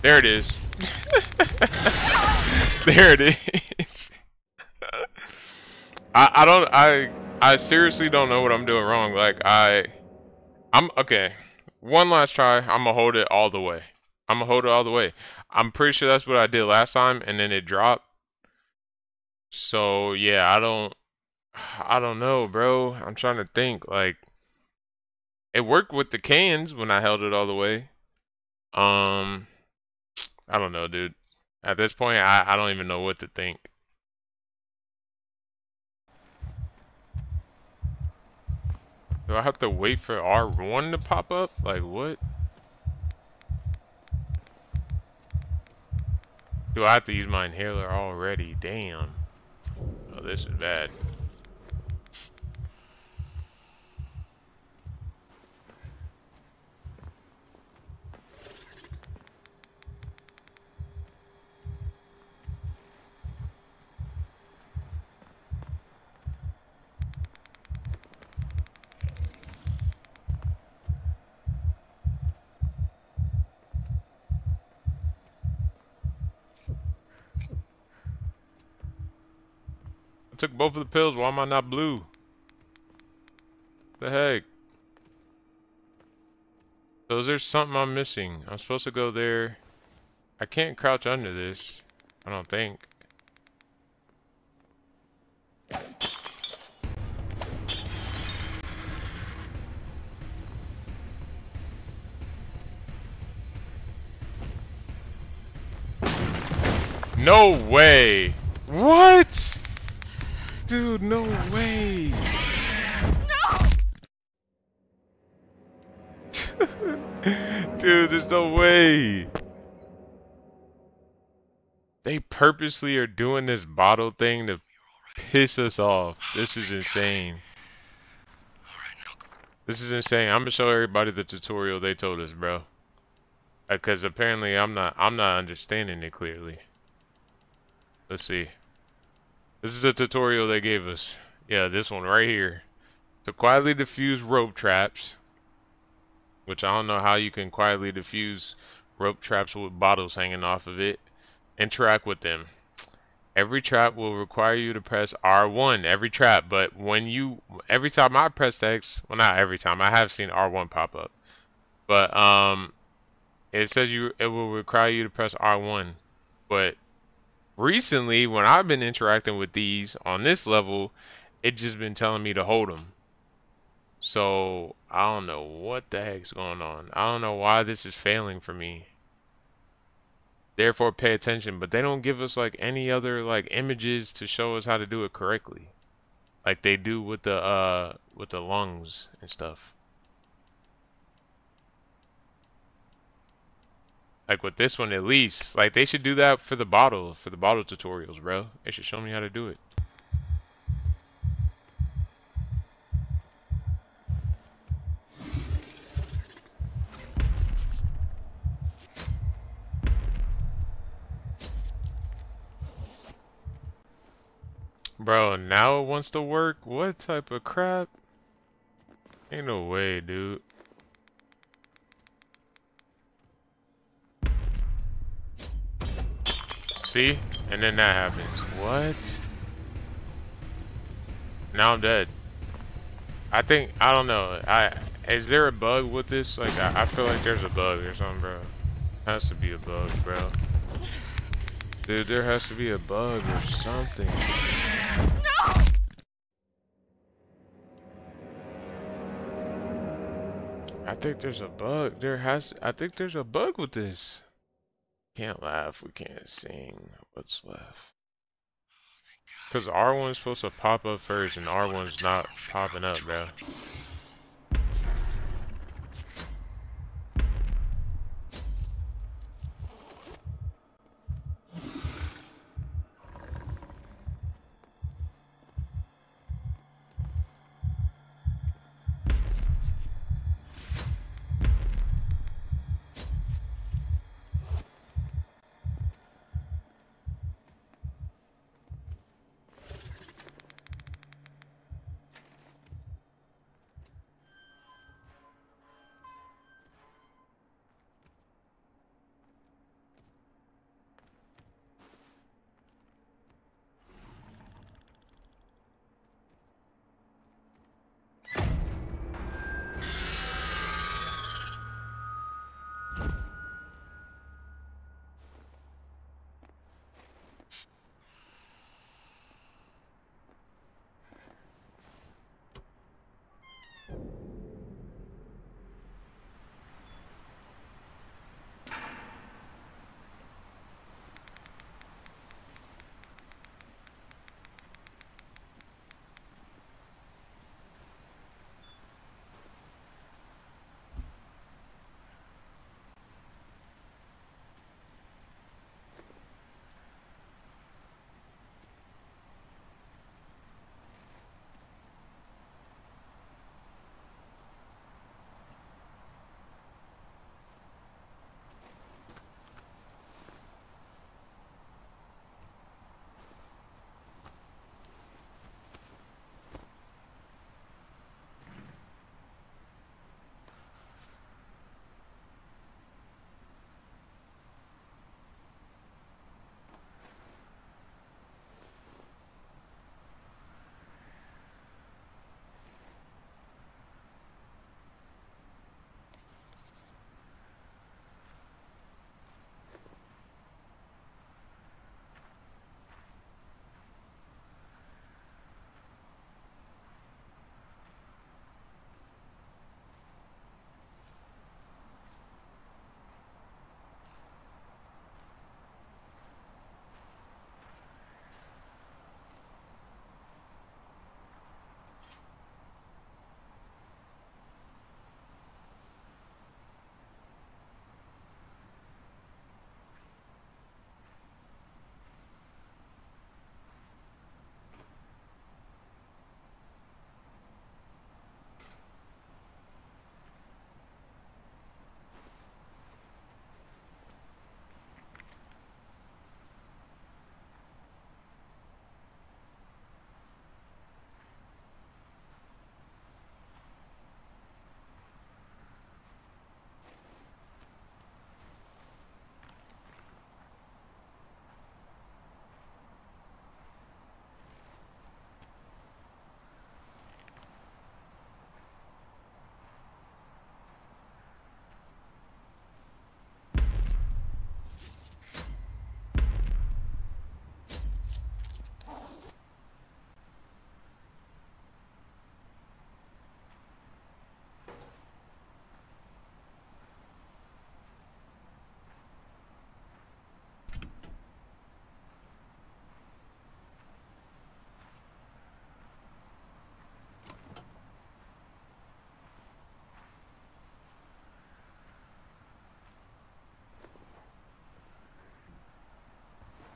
S1: There it is. there it is. I I don't I I seriously don't know what I'm doing wrong. Like I I'm okay. One last try. I'm gonna hold it all the way. I'm gonna hold it all the way. I'm pretty sure that's what I did last time and then it dropped. So yeah, I don't I don't know, bro. I'm trying to think like it worked with the cans when I held it all the way. Um I don't know, dude. At this point, I I don't even know what to think. Do I have to wait for R1 to pop up? Like what? Do I have to use my inhaler already? Damn. Oh, this is bad. took both of the pills. Why am I not blue? The heck? So is there something I'm missing? I'm supposed to go there. I can't crouch under this. I don't think. No way! What? Dude, no way. No! Dude, there's no way. They purposely are doing this bottle thing to piss us off. This is insane. This is insane. I'm gonna show everybody the tutorial they told us, bro. Uh, because apparently I'm not I'm not understanding it clearly. Let's see. This is the tutorial they gave us. Yeah, this one right here. To quietly diffuse rope traps, which I don't know how you can quietly diffuse rope traps with bottles hanging off of it. Interact with them. Every trap will require you to press R1 every trap, but when you every time I press X, well not every time, I have seen R1 pop up. But um it says you it will require you to press R1. But recently when I've been interacting with these on this level, it just been telling me to hold them. So, I don't know what the heck's going on. I don't know why this is failing for me therefore pay attention but they don't give us like any other like images to show us how to do it correctly like they do with the uh with the lungs and stuff like with this one at least like they should do that for the bottle for the bottle tutorials bro they should show me how to do it Bro, now it wants to work? What type of crap? Ain't no way, dude. See? And then that happens. What? Now I'm dead. I think, I don't know. I Is there a bug with this? Like, I, I feel like there's a bug or something, bro. Has to be a bug, bro. Dude, there has to be a bug or something. No! I think there's a bug. There has. I think there's a bug with this. Can't laugh. We can't sing. What's left? Oh Cause R1's supposed to pop up first, and R1's not popping up, bro.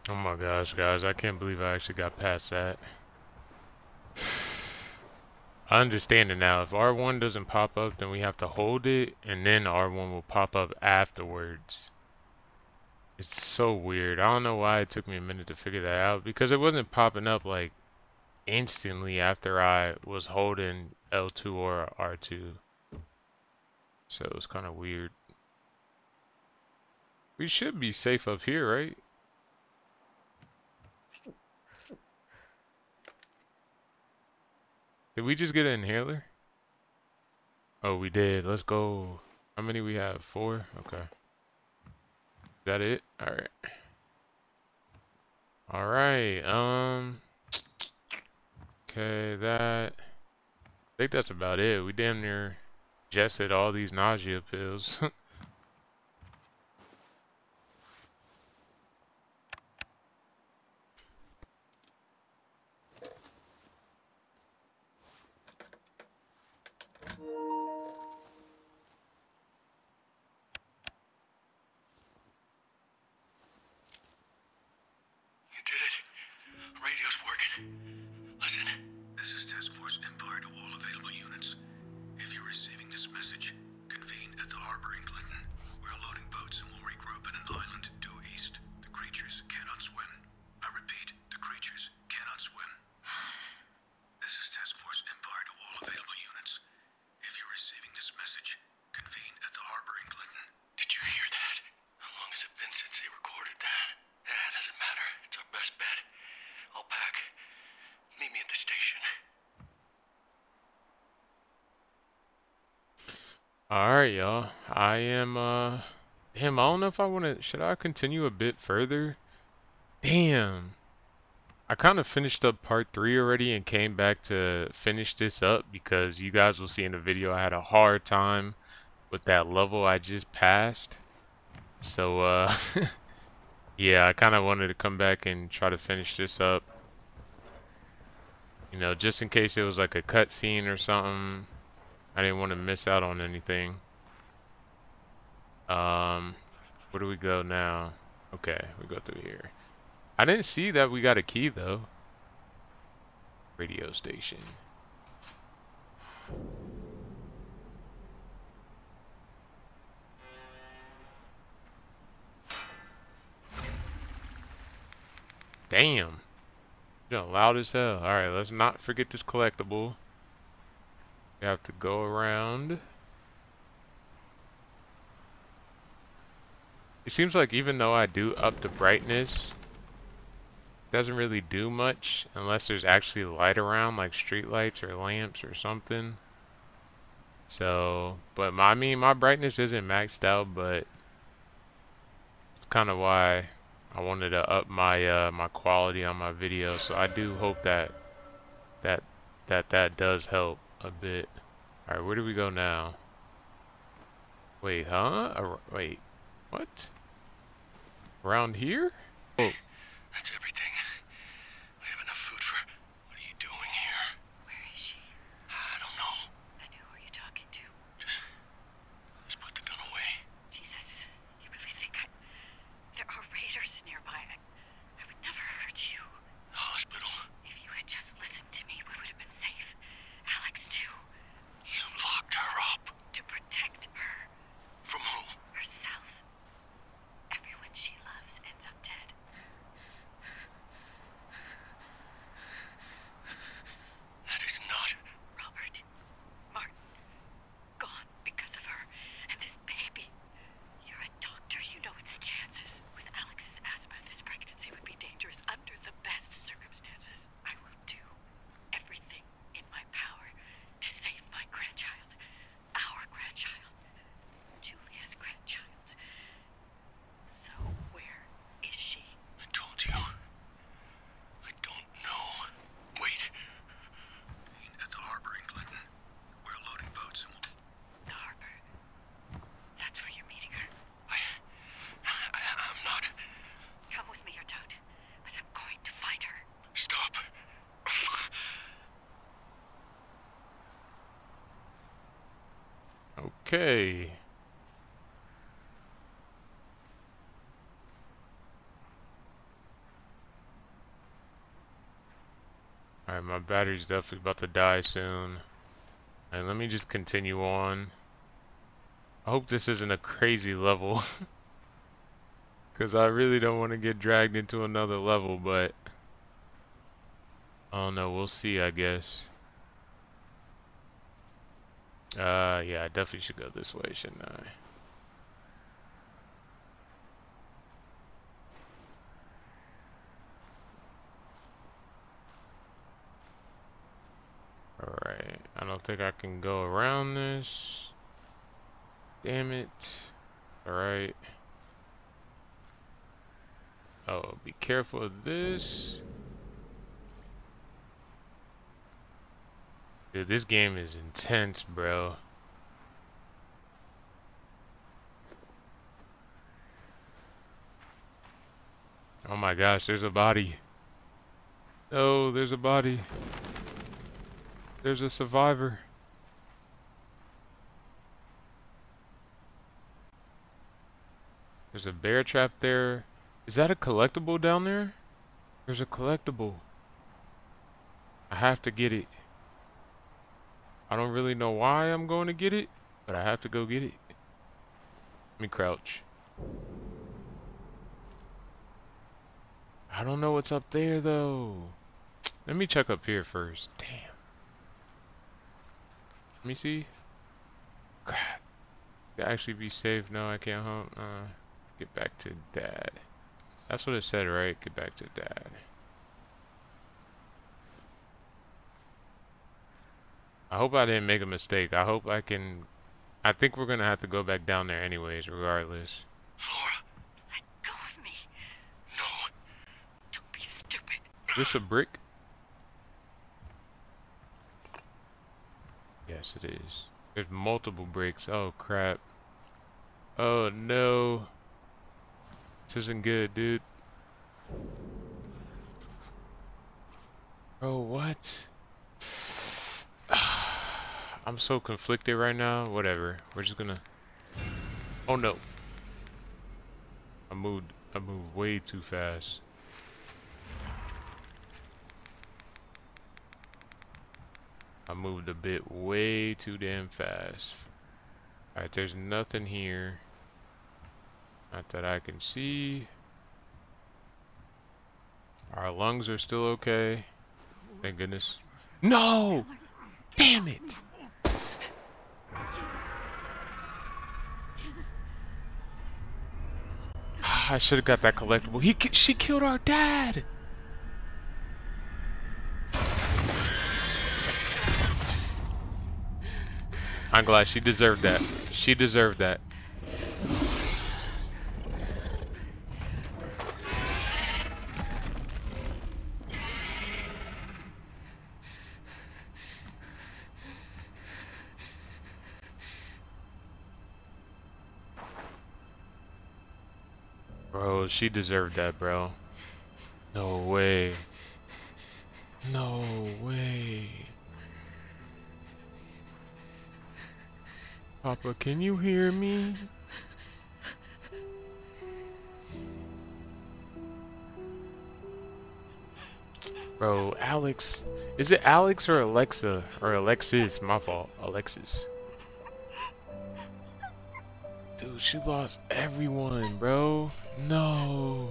S1: Oh my gosh, guys, I can't believe I actually got past that. I understand it now. If R1 doesn't pop up, then we have to hold it, and then R1 will pop up afterwards. It's so weird. I don't know why it took me a minute to figure that out, because it wasn't popping up, like, instantly after I was holding L2 or R2. So it was kind of weird. We should be safe up here, right? Did we just get an inhaler? Oh, we did. Let's go. How many we have? Four? Okay. Is that it? Alright. Alright, um... Okay, that... I think that's about it. We damn near ingested all these nausea pills. if I want to... Should I continue a bit further? Damn. I kind of finished up part 3 already and came back to finish this up because you guys will see in the video I had a hard time with that level I just passed. So, uh... yeah, I kind of wanted to come back and try to finish this up. You know, just in case it was like a cutscene or something. I didn't want to miss out on anything. Um, where do we go now? Okay, we go through here. I didn't see that we got a key though. Radio station. Damn. Loud as hell. Alright, let's not forget this collectible. We have to go around. It seems like even though I do up the brightness, it doesn't really do much unless there's actually light around, like street lights or lamps or something. So, but my, I mean, my brightness isn't maxed out, but it's kind of why I wanted to up my uh, my quality on my video. So I do hope that that that that does help a bit. Alright, where do we go now? Wait, huh? Wait, what? Around here?
S3: Oh. That's everything.
S1: Okay. Alright, my battery's definitely about to die soon. Alright, let me just continue on. I hope this isn't a crazy level. Because I really don't want to get dragged into another level, but... I don't know, we'll see, I guess. Uh, yeah, I definitely should go this way, shouldn't I? Alright, I don't think I can go around this. Damn it. Alright. Oh, be careful of this. Dude, this game is intense, bro. Gosh, there's a body. Oh, there's a body. There's a survivor. There's a bear trap there. Is that a collectible down there? There's a collectible. I have to get it. I don't really know why I'm going to get it, but I have to go get it. Let me crouch. I don't know what's up there though. Let me check up here first. Damn. Let me see. Crap. To actually be safe. No, I can't home. Uh, get back to dad. That's what it said, right? Get back to dad. I hope I didn't make a mistake. I hope I can... I think we're gonna have to go back down there anyways, regardless.
S3: Laura,
S4: Let go of me.
S3: no.
S4: Don't be stupid.
S1: Is this a brick? Yes, it is. There's multiple bricks. Oh, crap. Oh, no. This isn't good, dude. Oh, what? I'm so conflicted right now. Whatever. We're just gonna... Oh, no. I moved. I moved way too fast. I moved a bit way too damn fast. Alright, there's nothing here. Not that I can see. Our lungs are still okay. Thank goodness. No! Damn it! I should have got that collectible. He, she killed our dad. I'm glad she deserved that. She deserved that. Bro, she deserved that, bro. No way. No way. Papa, can you hear me? Bro, Alex. Is it Alex or Alexa? Or Alexis? My fault. Alexis. Dude, she lost everyone, bro. No.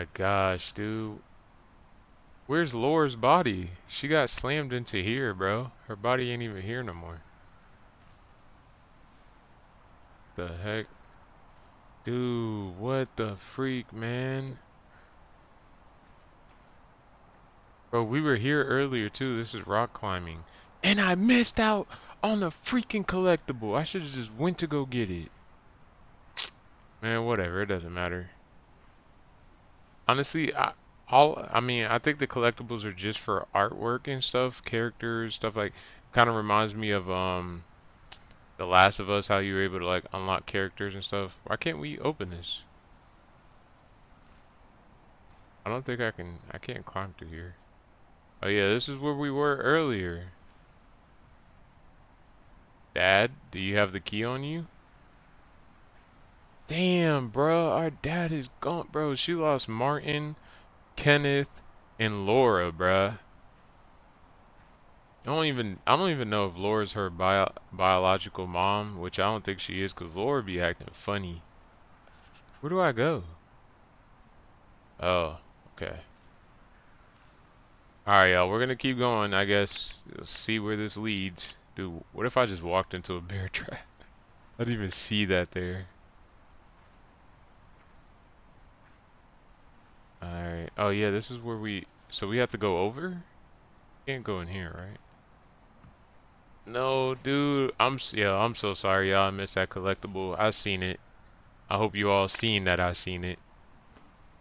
S1: My gosh, dude. Where's Laura's body? She got slammed into here, bro. Her body ain't even here no more. The heck? Dude, what the freak, man? Bro, we were here earlier too. This is rock climbing. And I missed out on the freaking collectible. I should have just went to go get it. Man, whatever. It doesn't matter. Honestly, I all I mean, I think the collectibles are just for artwork and stuff, characters, stuff like kind of reminds me of um The Last of Us, how you were able to like unlock characters and stuff. Why can't we open this? I don't think I can, I can't climb through here. Oh yeah, this is where we were earlier. Dad, do you have the key on you? Damn, bro, our dad is gone, bro. She lost Martin, Kenneth, and Laura, bruh. I don't even I don't even know if Laura's her bio biological mom, which I don't think she is, cause Laura be acting funny. Where do I go? Oh, okay. Alright, y'all, we're gonna keep going, I guess. see where this leads. Dude, what if I just walked into a bear trap? I didn't even see that there. Alright. Oh yeah, this is where we so we have to go over? Can't go in here, right? No, dude. I'm yeah. I'm so sorry, y'all. I missed that collectible. I seen it. I hope you all seen that I seen it,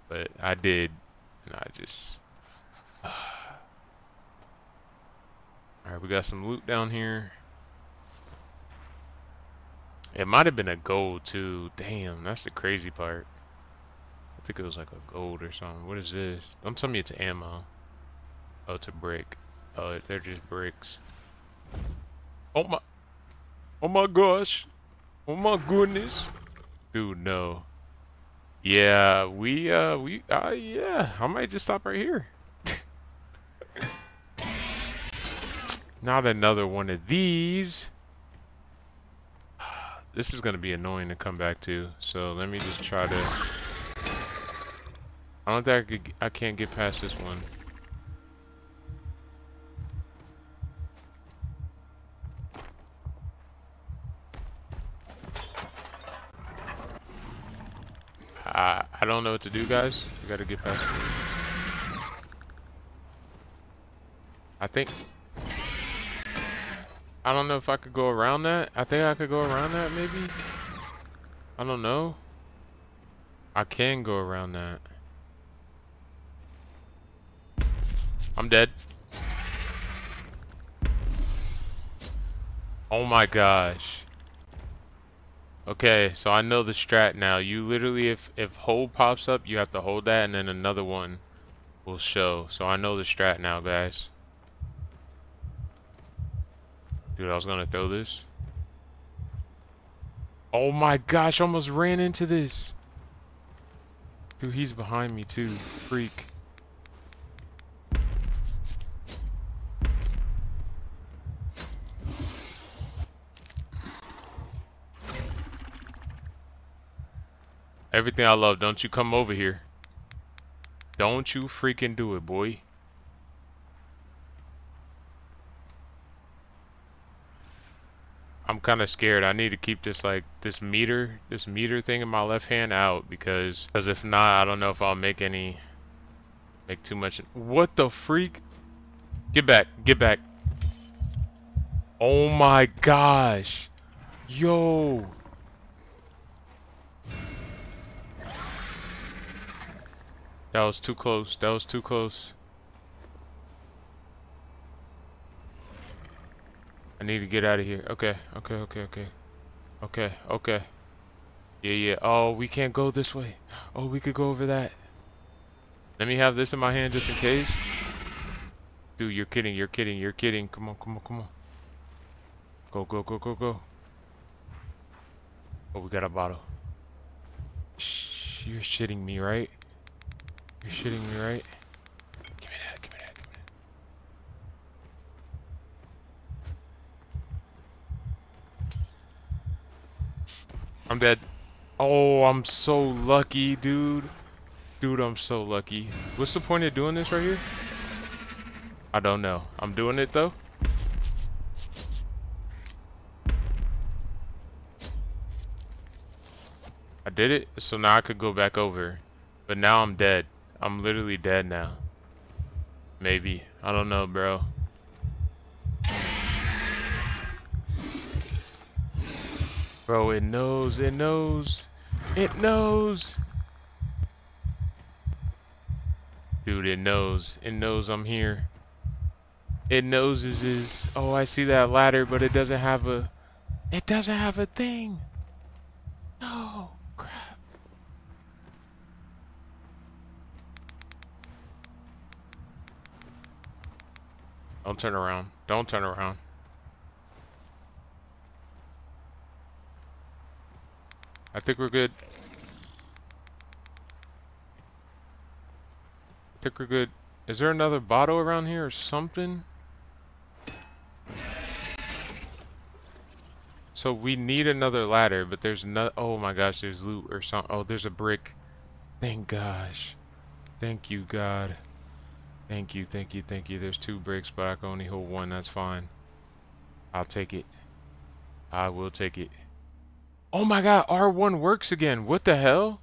S1: but I did, and I just. all right, we got some loot down here. It might have been a gold too. Damn, that's the crazy part. Think it was like a gold or something. What is this? Don't tell me it's ammo. Oh, it's a brick. Oh, they're just bricks. Oh my. Oh my gosh. Oh my goodness. Dude, no. Yeah, we, uh, we, uh, yeah. I might just stop right here. Not another one of these. This is going to be annoying to come back to. So let me just try to... I don't think I, could, I can't get past this one. I I don't know what to do, guys. We gotta get past. I think. I don't know if I could go around that. I think I could go around that, maybe. I don't know. I can go around that. I'm dead. Oh my gosh. Okay, so I know the strat now. You literally, if, if hold pops up, you have to hold that and then another one will show. So I know the strat now, guys. Dude, I was gonna throw this. Oh my gosh, almost ran into this. Dude, he's behind me too. Freak. Everything I love, don't you come over here. Don't you freaking do it, boy. I'm kind of scared. I need to keep this like this meter, this meter thing in my left hand out because because if not, I don't know if I'll make any make too much. What the freak? Get back, get back. Oh my gosh. Yo. That was too close. That was too close. I need to get out of here. Okay, okay, okay, okay. Okay, okay. Yeah, yeah. Oh, we can't go this way. Oh, we could go over that. Let me have this in my hand just in case. Dude, you're kidding, you're kidding, you're kidding. Come on, come on, come on. Go, go, go, go, go. Oh, we got a bottle. You're shitting me, right? You're shitting me, right? Give me that, give me that, give me that. I'm dead. Oh, I'm so lucky, dude. Dude, I'm so lucky. What's the point of doing this right here? I don't know. I'm doing it, though. I did it, so now I could go back over. But now I'm dead. I'm literally dead now. Maybe. I don't know, bro. Bro, it knows, it knows, it knows. Dude, it knows, it knows I'm here. It knows is is. Oh, I see that ladder, but it doesn't have a. It doesn't have a thing. Don't turn around. Don't turn around. I think we're good. I think we're good. Is there another bottle around here or something? So we need another ladder, but there's no- Oh my gosh, there's loot or something. Oh, there's a brick. Thank gosh. Thank you, God. Thank you, thank you, thank you. There's two bricks, but I can only hold one. That's fine. I'll take it. I will take it. Oh my god, R1 works again. What the hell?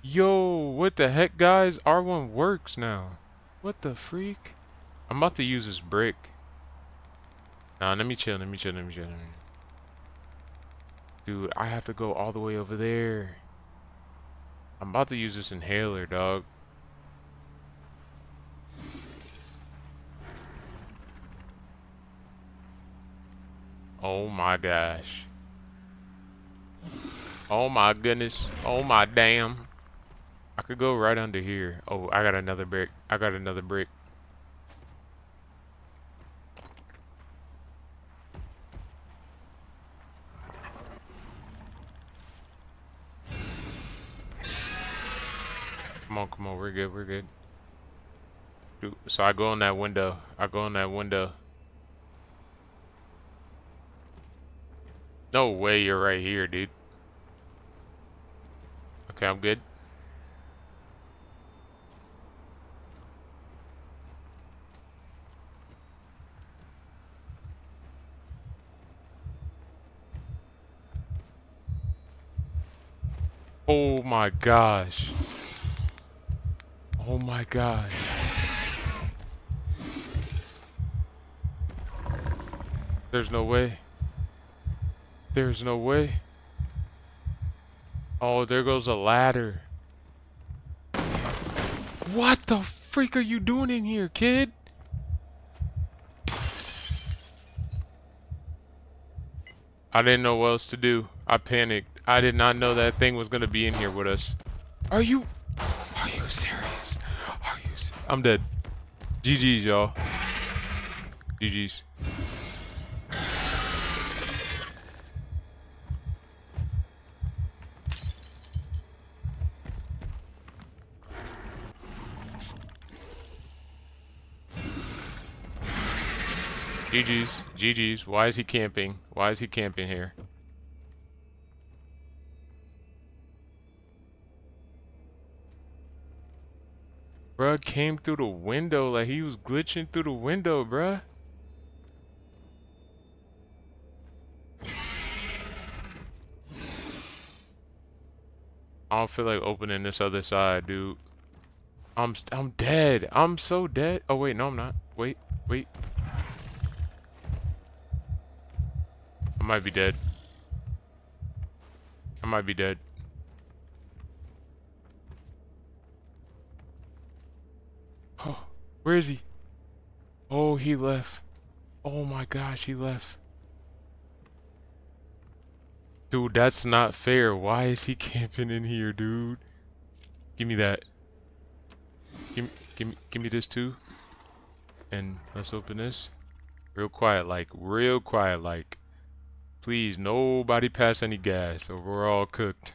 S1: Yo, what the heck, guys? R1 works now. What the freak? I'm about to use this brick. Nah, let me chill, let me chill, let me chill. Let me... Dude, I have to go all the way over there. I'm about to use this inhaler, dog. Oh my gosh. Oh my goodness. Oh my damn. I could go right under here. Oh, I got another brick. I got another brick. Come on, come on, we're good, we're good. Dude, so I go in that window. I go in that window. No way you're right here, dude. Okay, I'm good. Oh my gosh. Oh my god. There's no way. There's no way. Oh, there goes a ladder. What the freak are you doing in here, kid? I didn't know what else to do. I panicked. I did not know that thing was gonna be in here with us. Are you... Are you serious? I'm dead. GG's, y'all. GG's. GG's. GG's. Why is he camping? Why is he camping here? Bruh came through the window like he was glitching through the window, bruh. I don't feel like opening this other side, dude. I'm I'm dead. I'm so dead. Oh wait, no, I'm not. Wait, wait. I might be dead. I might be dead. Oh, where is he? Oh, he left. Oh my gosh, he left. Dude, that's not fair. Why is he camping in here, dude? Give me that. Give, give, me, give me this too. And let's open this. Real quiet, like, real quiet, like. Please, nobody pass any gas, or we're all cooked.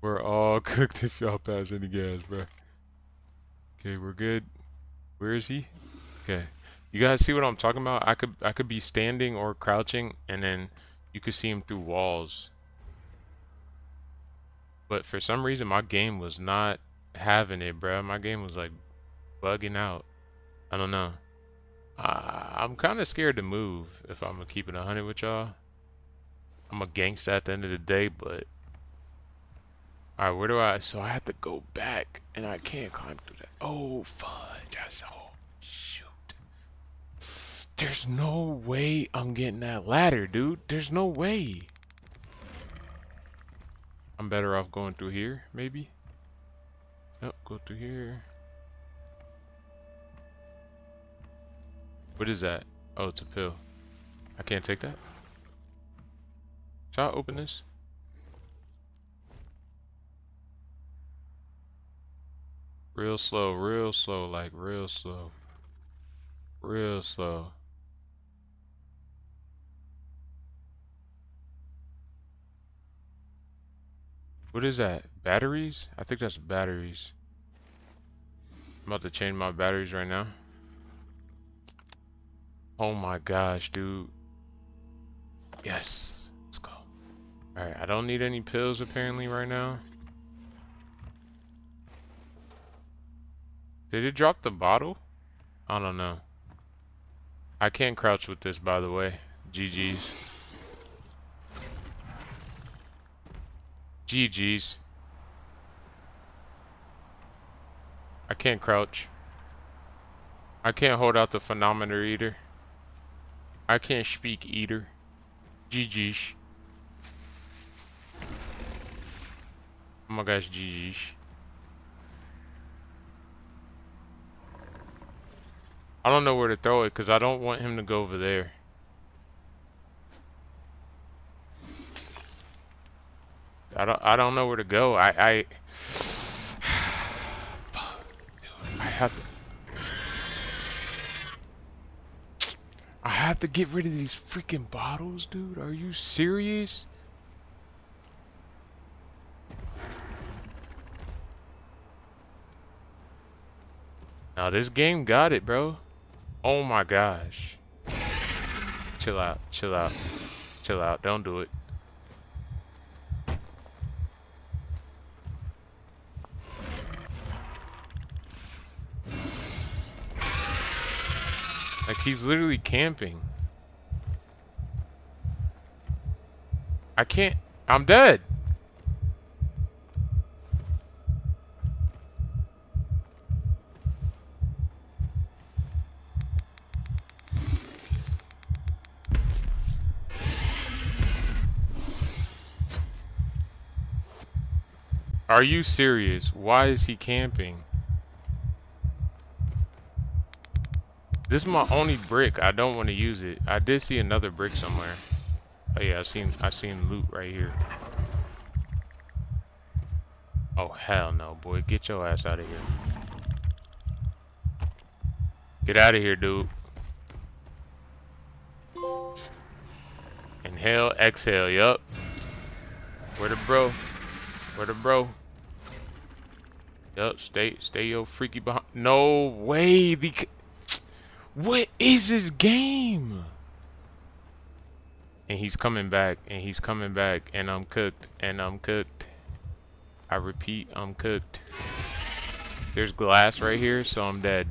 S1: We're all cooked if y'all pass any gas, bro. Okay, we're good. Where is he? Okay. You guys see what I'm talking about? I could I could be standing or crouching and then you could see him through walls. But for some reason my game was not having it, bro. My game was like bugging out. I don't know. Uh, I'm kind of scared to move if I'm gonna keep it 100 with y'all. I'm a gangsta at the end of the day, but Alright, where do I... So I have to go back, and I can't climb through that. Oh, fudge. Shoot. There's no way I'm getting that ladder, dude. There's no way. I'm better off going through here, maybe? Nope, go through here. What is that? Oh, it's a pill. I can't take that. Shall I open this? Real slow, real slow, like real slow. Real slow. What is that? Batteries? I think that's batteries. I'm about to change my batteries right now. Oh my gosh, dude. Yes. Let's go. Alright, I don't need any pills apparently right now. Did it drop the bottle? I don't know. I can't crouch with this, by the way. GG's. GG's. I can't crouch. I can't hold out the phonometer either. I can't speak either. GG's. Oh my gosh, GG's. I don't know where to throw it because I don't want him to go over there. I don't I don't know where to go. I I I have to I have to get rid of these freaking bottles, dude. Are you serious? Now this game got it, bro. Oh my gosh. Chill out, chill out, chill out. Don't do it. Like he's literally camping. I can't. I'm dead. Are you serious? Why is he camping? This is my only brick. I don't want to use it. I did see another brick somewhere. Oh yeah, I seen I seen loot right here. Oh hell no, boy. Get your ass out of here. Get out of here, dude. Inhale, exhale, yup. Where the bro? Where the bro? Yup, stay stay your freaky behind. No way. The what is this game? And he's coming back, and he's coming back, and I'm cooked, and I'm cooked. I repeat, I'm cooked. There's glass right here, so I'm dead.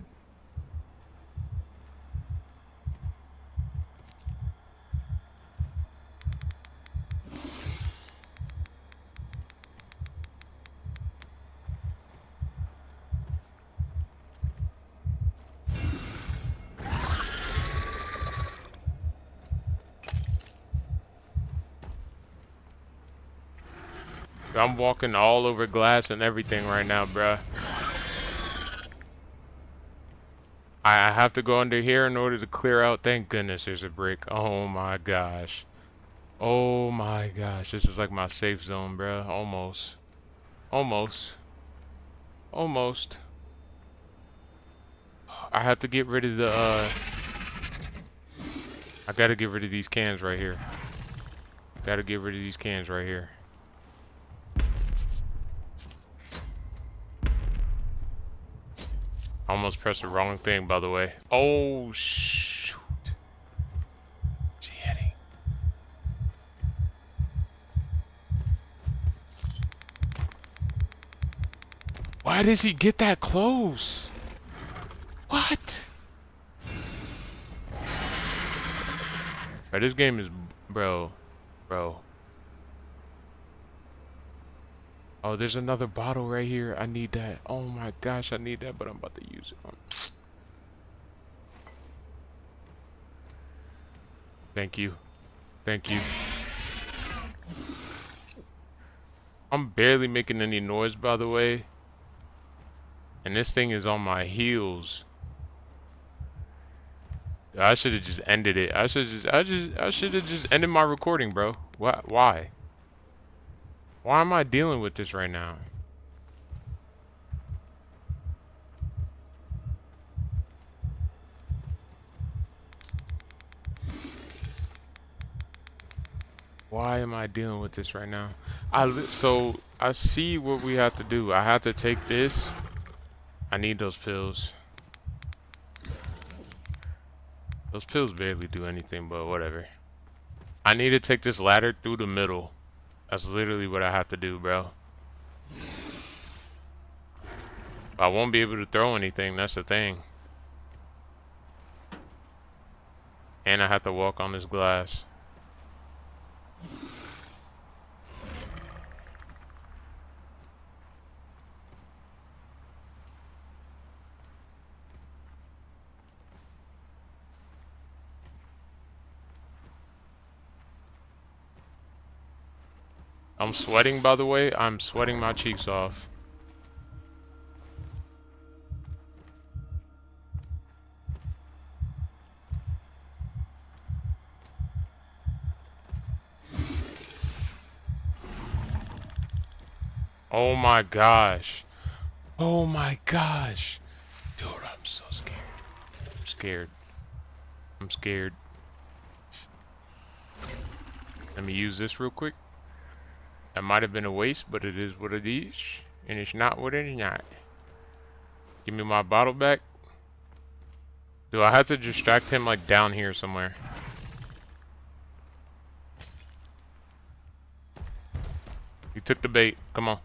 S1: I'm walking all over glass and everything right now, bruh. I have to go under here in order to clear out. Thank goodness there's a brick. Oh my gosh. Oh my gosh. This is like my safe zone, bruh. Almost. Almost. Almost. I have to get rid of the, uh... I gotta get rid of these cans right here. Gotta get rid of these cans right here. Almost pressed the wrong thing, by the way. Oh, shoot. Why does he get that close? What? This game is, bro, bro. Oh, there's another bottle right here. I need that. Oh my gosh, I need that, but I'm about to use it. Thank you. Thank you. I'm barely making any noise, by the way. And this thing is on my heels. I should have just ended it. I should just I just I should have just ended my recording, bro. Why why? Why am I dealing with this right now? Why am I dealing with this right now? I so I see what we have to do. I have to take this. I need those pills. Those pills barely do anything, but whatever. I need to take this ladder through the middle. That's literally what I have to do, bro. I won't be able to throw anything, that's the thing. And I have to walk on this glass. I'm sweating, by the way. I'm sweating my cheeks off. Oh my gosh. Oh my gosh. Dude, I'm so scared. I'm scared. I'm scared. Let me use this real quick. That might have been a waste, but it is what it is. And it's not what it is not. Give me my bottle back. Do I have to distract him like down here somewhere? You took the bait. Come on.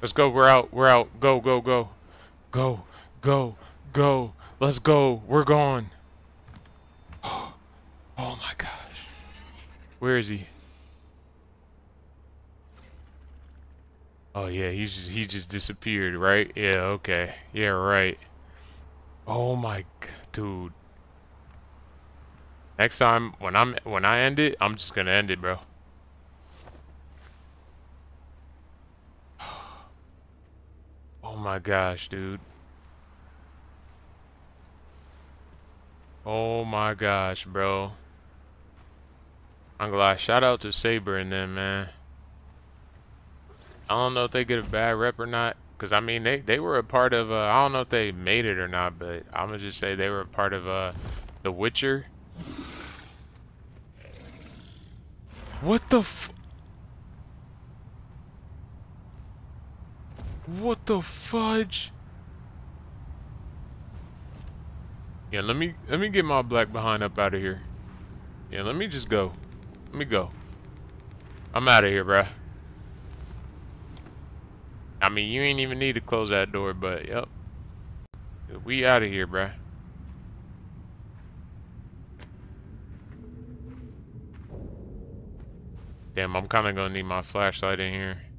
S1: Let's go. We're out. We're out. Go, go, go. Go, go, go. Let's go. We're gone. Oh, my gosh. Where is he? Oh yeah, he's just, he just disappeared, right? Yeah, okay. Yeah, right. Oh my dude. Next time when I'm when I end it, I'm just gonna end it, bro. My gosh, dude. Oh my gosh, bro. I'm glad. Shout out to Saber and them, man. I don't know if they get a bad rep or not. Because, I mean, they, they were a part of, uh, I don't know if they made it or not, but I'm to just say they were a part of uh, The Witcher. What the f- What the fudge? Yeah, let me let me get my black behind up out of here. Yeah, let me just go. Let me go. I'm out of here, bruh. I mean, you ain't even need to close that door, but yep. We out of here, bruh. Damn, I'm kind of gonna need my flashlight in here.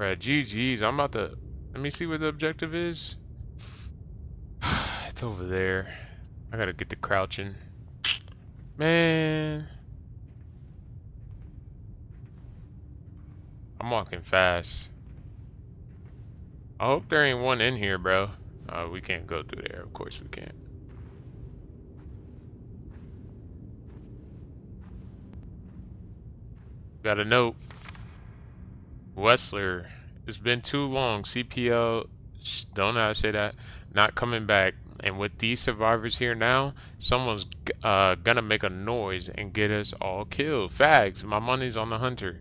S1: Right, GG's. I'm about to... Let me see what the objective is. it's over there. I gotta get to crouching. Man. I'm walking fast. I hope there ain't one in here, bro. Uh, we can't go through there. Of course we can't. Got a note. Wessler, it's been too long. CPL, don't know how to say that, not coming back. And with these survivors here now, someone's uh, gonna make a noise and get us all killed. Fags, my money's on the hunter.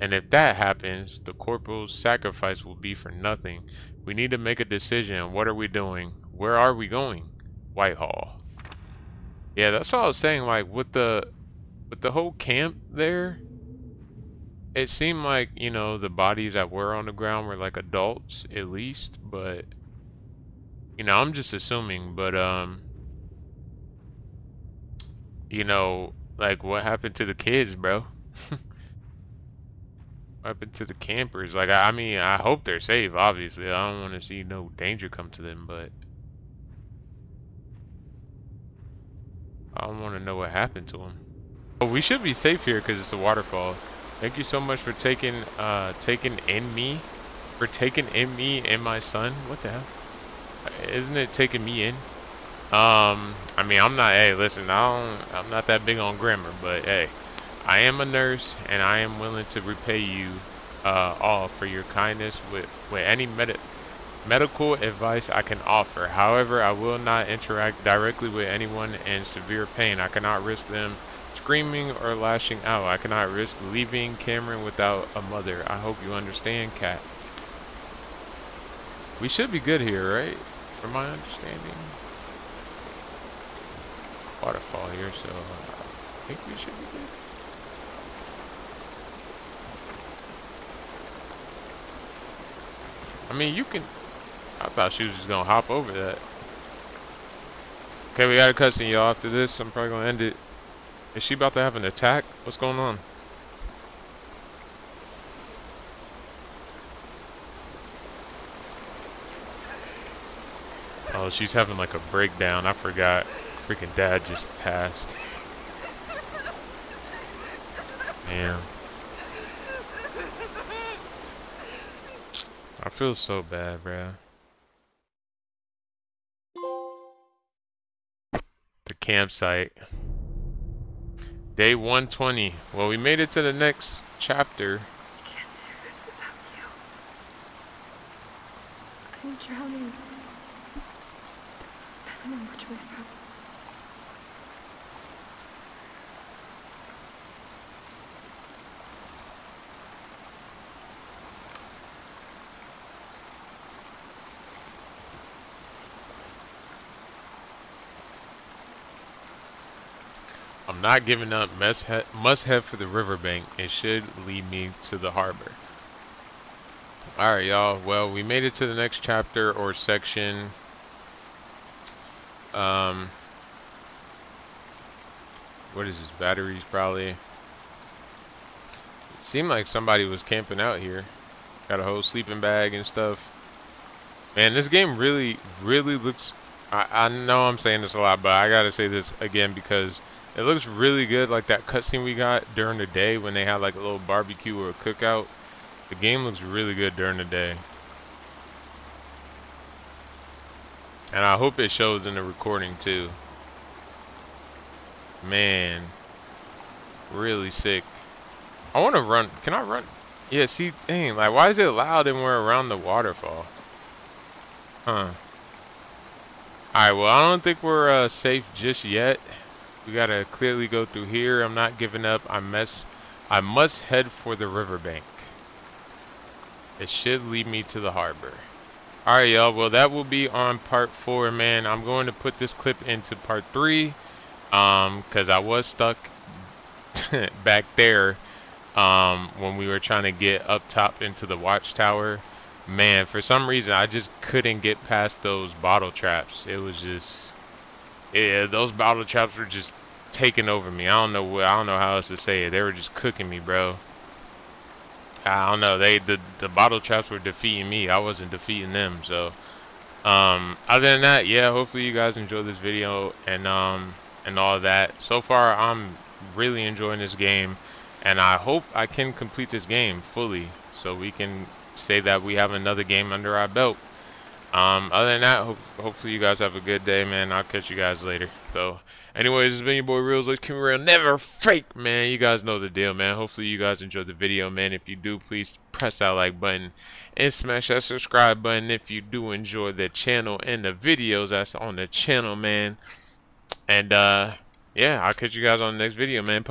S1: And if that happens, the corporal's sacrifice will be for nothing. We need to make a decision. What are we doing? Where are we going? Whitehall. Yeah, that's what I was saying. Like with the with the whole camp there, it seemed like you know the bodies that were on the ground were like adults at least but you know i'm just assuming but um you know like what happened to the kids bro? Up to the campers? Like i mean i hope they're safe obviously. I don't want to see no danger come to them but i don't want to know what happened to them Oh, we should be safe here because it's a waterfall. Thank you so much for taking, uh, taking in me, for taking in me and my son. What the hell? Isn't it taking me in? Um, I mean, I'm not. Hey, listen, I don't. I'm not that big on grammar, but hey, I am a nurse, and I am willing to repay you uh, all for your kindness with with any med medical advice I can offer. However, I will not interact directly with anyone in severe pain. I cannot risk them screaming or lashing out. I cannot risk leaving Cameron without a mother. I hope you understand, Cat. We should be good here, right? From my understanding waterfall here, so uh, I think we should be good. I mean, you can... I thought she was just gonna hop over that. Okay, we got a cutscene, y'all. After this, I'm probably gonna end it. Is she about to have an attack? What's going on? Oh, she's having like a breakdown. I forgot freaking dad just passed. Man. I feel so bad, bruh. The campsite. Day 120. Well, we made it to the next chapter.
S4: I can't do this without you. I'm drowning. I don't know which way's.
S1: I'm not giving up must, he must have for the riverbank. It should lead me to the harbor. Alright, y'all. Well, we made it to the next chapter or section. Um, what is this? Batteries, probably. It seemed like somebody was camping out here. Got a whole sleeping bag and stuff. Man, this game really, really looks... I, I know I'm saying this a lot, but I gotta say this again because it looks really good, like that cutscene we got during the day when they had like a little barbecue or a cookout. The game looks really good during the day. And I hope it shows in the recording too. Man. Really sick. I want to run. Can I run? Yeah, see, dang, like, why is it loud and we're around the waterfall? Huh. Alright, well, I don't think we're uh, safe just yet. We gotta clearly go through here. I'm not giving up. I mess. I must head for the riverbank. It should lead me to the harbor. Alright, y'all. Well, that will be on part four, man. I'm going to put this clip into part three. Um, because I was stuck back there um, when we were trying to get up top into the watchtower. Man, for some reason, I just couldn't get past those bottle traps. It was just yeah, those bottle traps were just taking over me. I don't know what I don't know how else to say it. They were just cooking me, bro. I don't know. They the the bottle traps were defeating me. I wasn't defeating them. So, um, other than that, yeah. Hopefully you guys enjoy this video and um and all that. So far, I'm really enjoying this game, and I hope I can complete this game fully, so we can say that we have another game under our belt. Um, other than that, ho hopefully you guys have a good day, man. I'll catch you guys later. So, anyways, has been your boy Reels. Let's keep real. Never fake, man. You guys know the deal, man. Hopefully you guys enjoyed the video, man. If you do, please press that like button and smash that subscribe button if you do enjoy the channel and the videos that's on the channel, man. And, uh, yeah, I'll catch you guys on the next video, man.